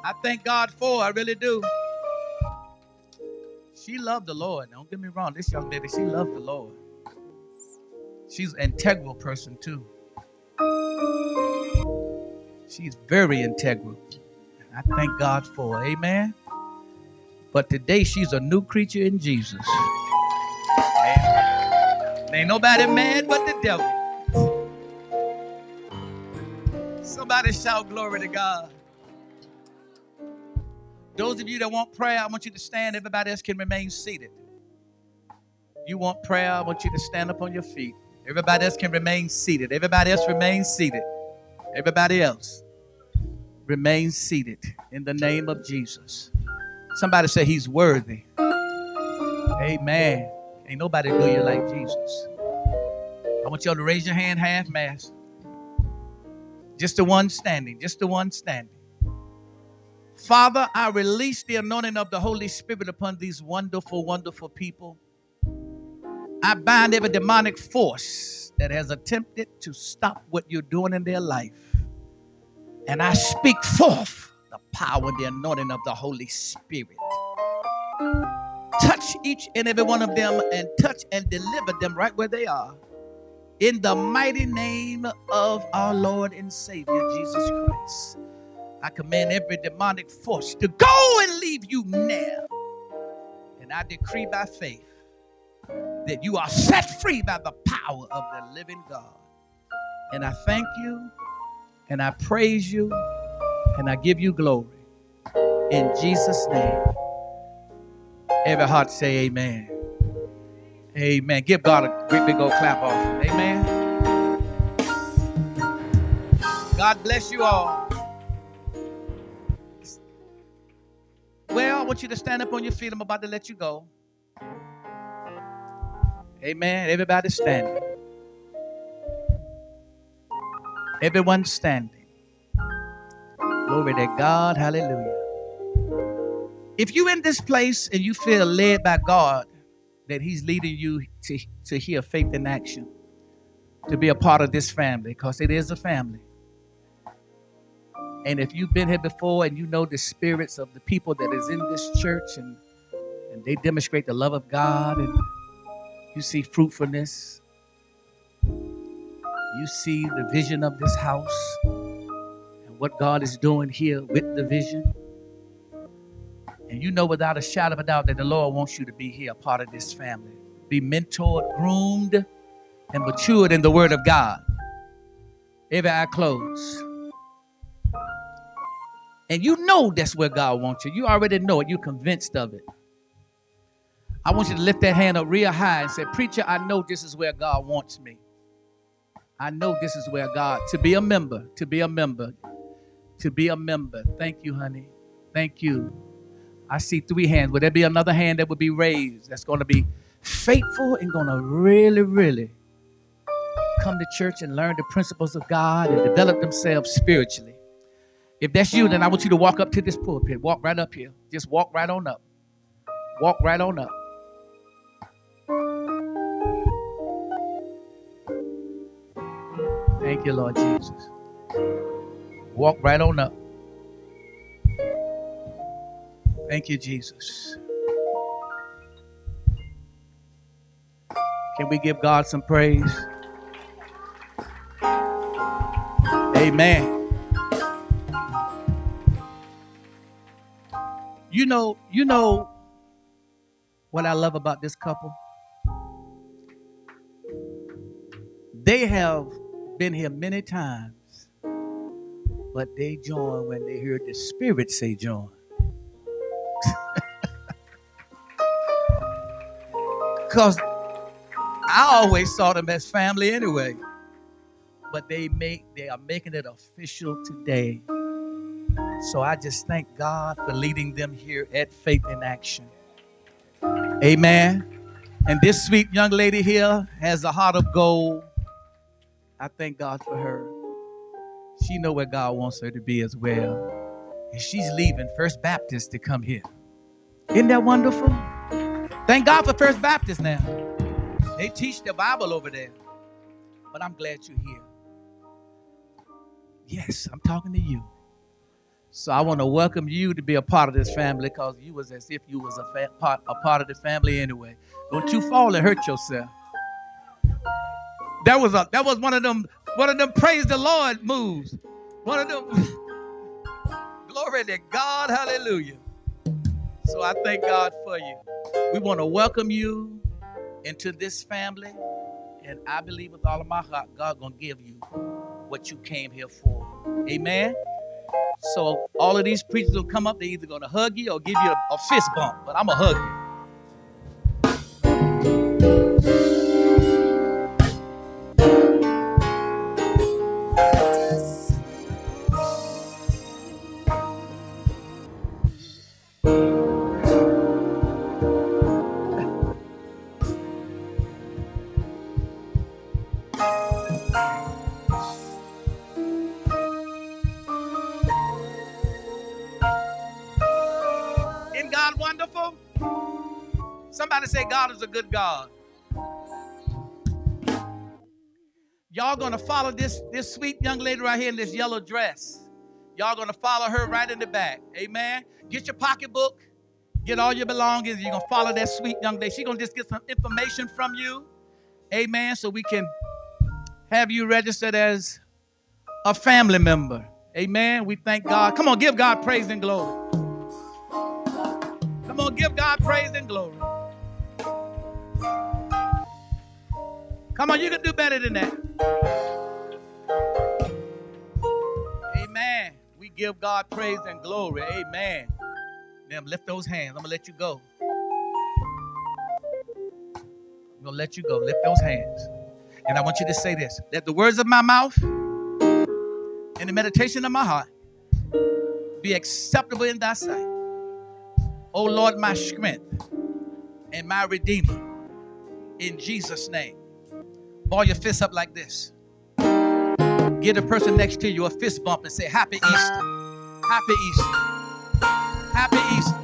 I thank God for. I really do. She loved the Lord. Don't get me wrong. This young lady, she loved the Lord. She's an integral person too. She's very integral. I thank God for her. Amen. But today she's a new creature in Jesus. Ain't nobody mad but the devil. Somebody shout glory to God. Those of you that want prayer, I want you to stand. Everybody else can remain seated. You want prayer, I want you to stand up on your feet. Everybody else can remain seated. Everybody else remain seated. Everybody else remain seated in the name of Jesus. Somebody say he's worthy. Amen. Ain't nobody do you like Jesus. I want y'all to raise your hand half mast. Just the one standing. Just the one standing. Father, I release the anointing of the Holy Spirit upon these wonderful, wonderful people. I bind every demonic force that has attempted to stop what you're doing in their life. And I speak forth the power the anointing of the Holy Spirit. Touch each and every one of them and touch and deliver them right where they are. In the mighty name of our Lord and Savior Jesus Christ. I command every demonic force to go and leave you now. And I decree by faith that you are set free by the power of the living God. And I thank you and I praise you and I give you glory. In Jesus' name. Every heart say amen. Amen. Give God a great big old clap off. Amen. God bless you all. Well, I want you to stand up on your feet. I'm about to let you go. Amen. Everybody standing. Everyone standing. Glory to God. Hallelujah. If you're in this place and you feel led by God that He's leading you to, to hear Faith in Action, to be a part of this family, because it is a family. And if you've been here before and you know the spirits of the people that is in this church and, and they demonstrate the love of God and you see fruitfulness, you see the vision of this house and what God is doing here with the vision. And you know without a shadow of a doubt that the Lord wants you to be here, a part of this family. Be mentored, groomed, and matured in the Word of God. Every eye closed. And you know that's where God wants you. You already know it. You're convinced of it. I want you to lift that hand up real high and say, Preacher, I know this is where God wants me. I know this is where God, to be a member, to be a member, to be a member. Thank you, honey. Thank you. I see three hands. Would there be another hand that would be raised that's going to be faithful and going to really, really come to church and learn the principles of God and develop themselves spiritually? If that's you, then I want you to walk up to this pulpit. Walk right up here. Just walk right on up. Walk right on up. Thank you, Lord Jesus. Walk right on up. Thank you, Jesus. Can we give God some praise? Amen. You know, you know what I love about this couple? They have been here many times, but they join when they hear the Spirit say join. Because I always saw them as family anyway. But they make they are making it official today. So I just thank God for leading them here at Faith in Action. Amen. And this sweet young lady here has a heart of gold. I thank God for her. She know where God wants her to be as well. And she's leaving First Baptist to come here. Isn't that wonderful? Thank God for First Baptist now. They teach the Bible over there. But I'm glad you're here. Yes, I'm talking to you. So I want to welcome you to be a part of this family because you was as if you was a, fa- part, a part of the family anyway. Don't you fall and hurt yourself. That was a that was one of them one of them praise the Lord moves. One of them glory to God, hallelujah. So I thank God for you. We want to welcome you into this family, and I believe with all of my heart, God gonna give you what you came here for. Amen. So all of these preachers will come up, they're either gonna hug you or give you a, a fist bump, but I'm gonna hug you. Good God. Y'all gonna follow this, this sweet young lady right here in this yellow dress. Y'all gonna follow her right in the back. Amen. Get your pocketbook, get all your belongings. You're gonna follow that sweet young lady. She's gonna just get some information from you. Amen. So we can have you registered as a family member. Amen. We thank God. Come on, give God praise and glory. Come on, give God praise and glory. Come on, you can do better than that. Amen. We give God praise and glory. Amen. Now lift those hands. I'm gonna let you go. I'm gonna let you go. Lift those hands. And I want you to say this: that the words of my mouth and the meditation of my heart be acceptable in thy sight. O Lord, my strength and my redeemer. In Jesus' name. Ball your fists up like this. Give the person next to you a fist bump and say, Happy Easter. Happy Easter. Happy Easter.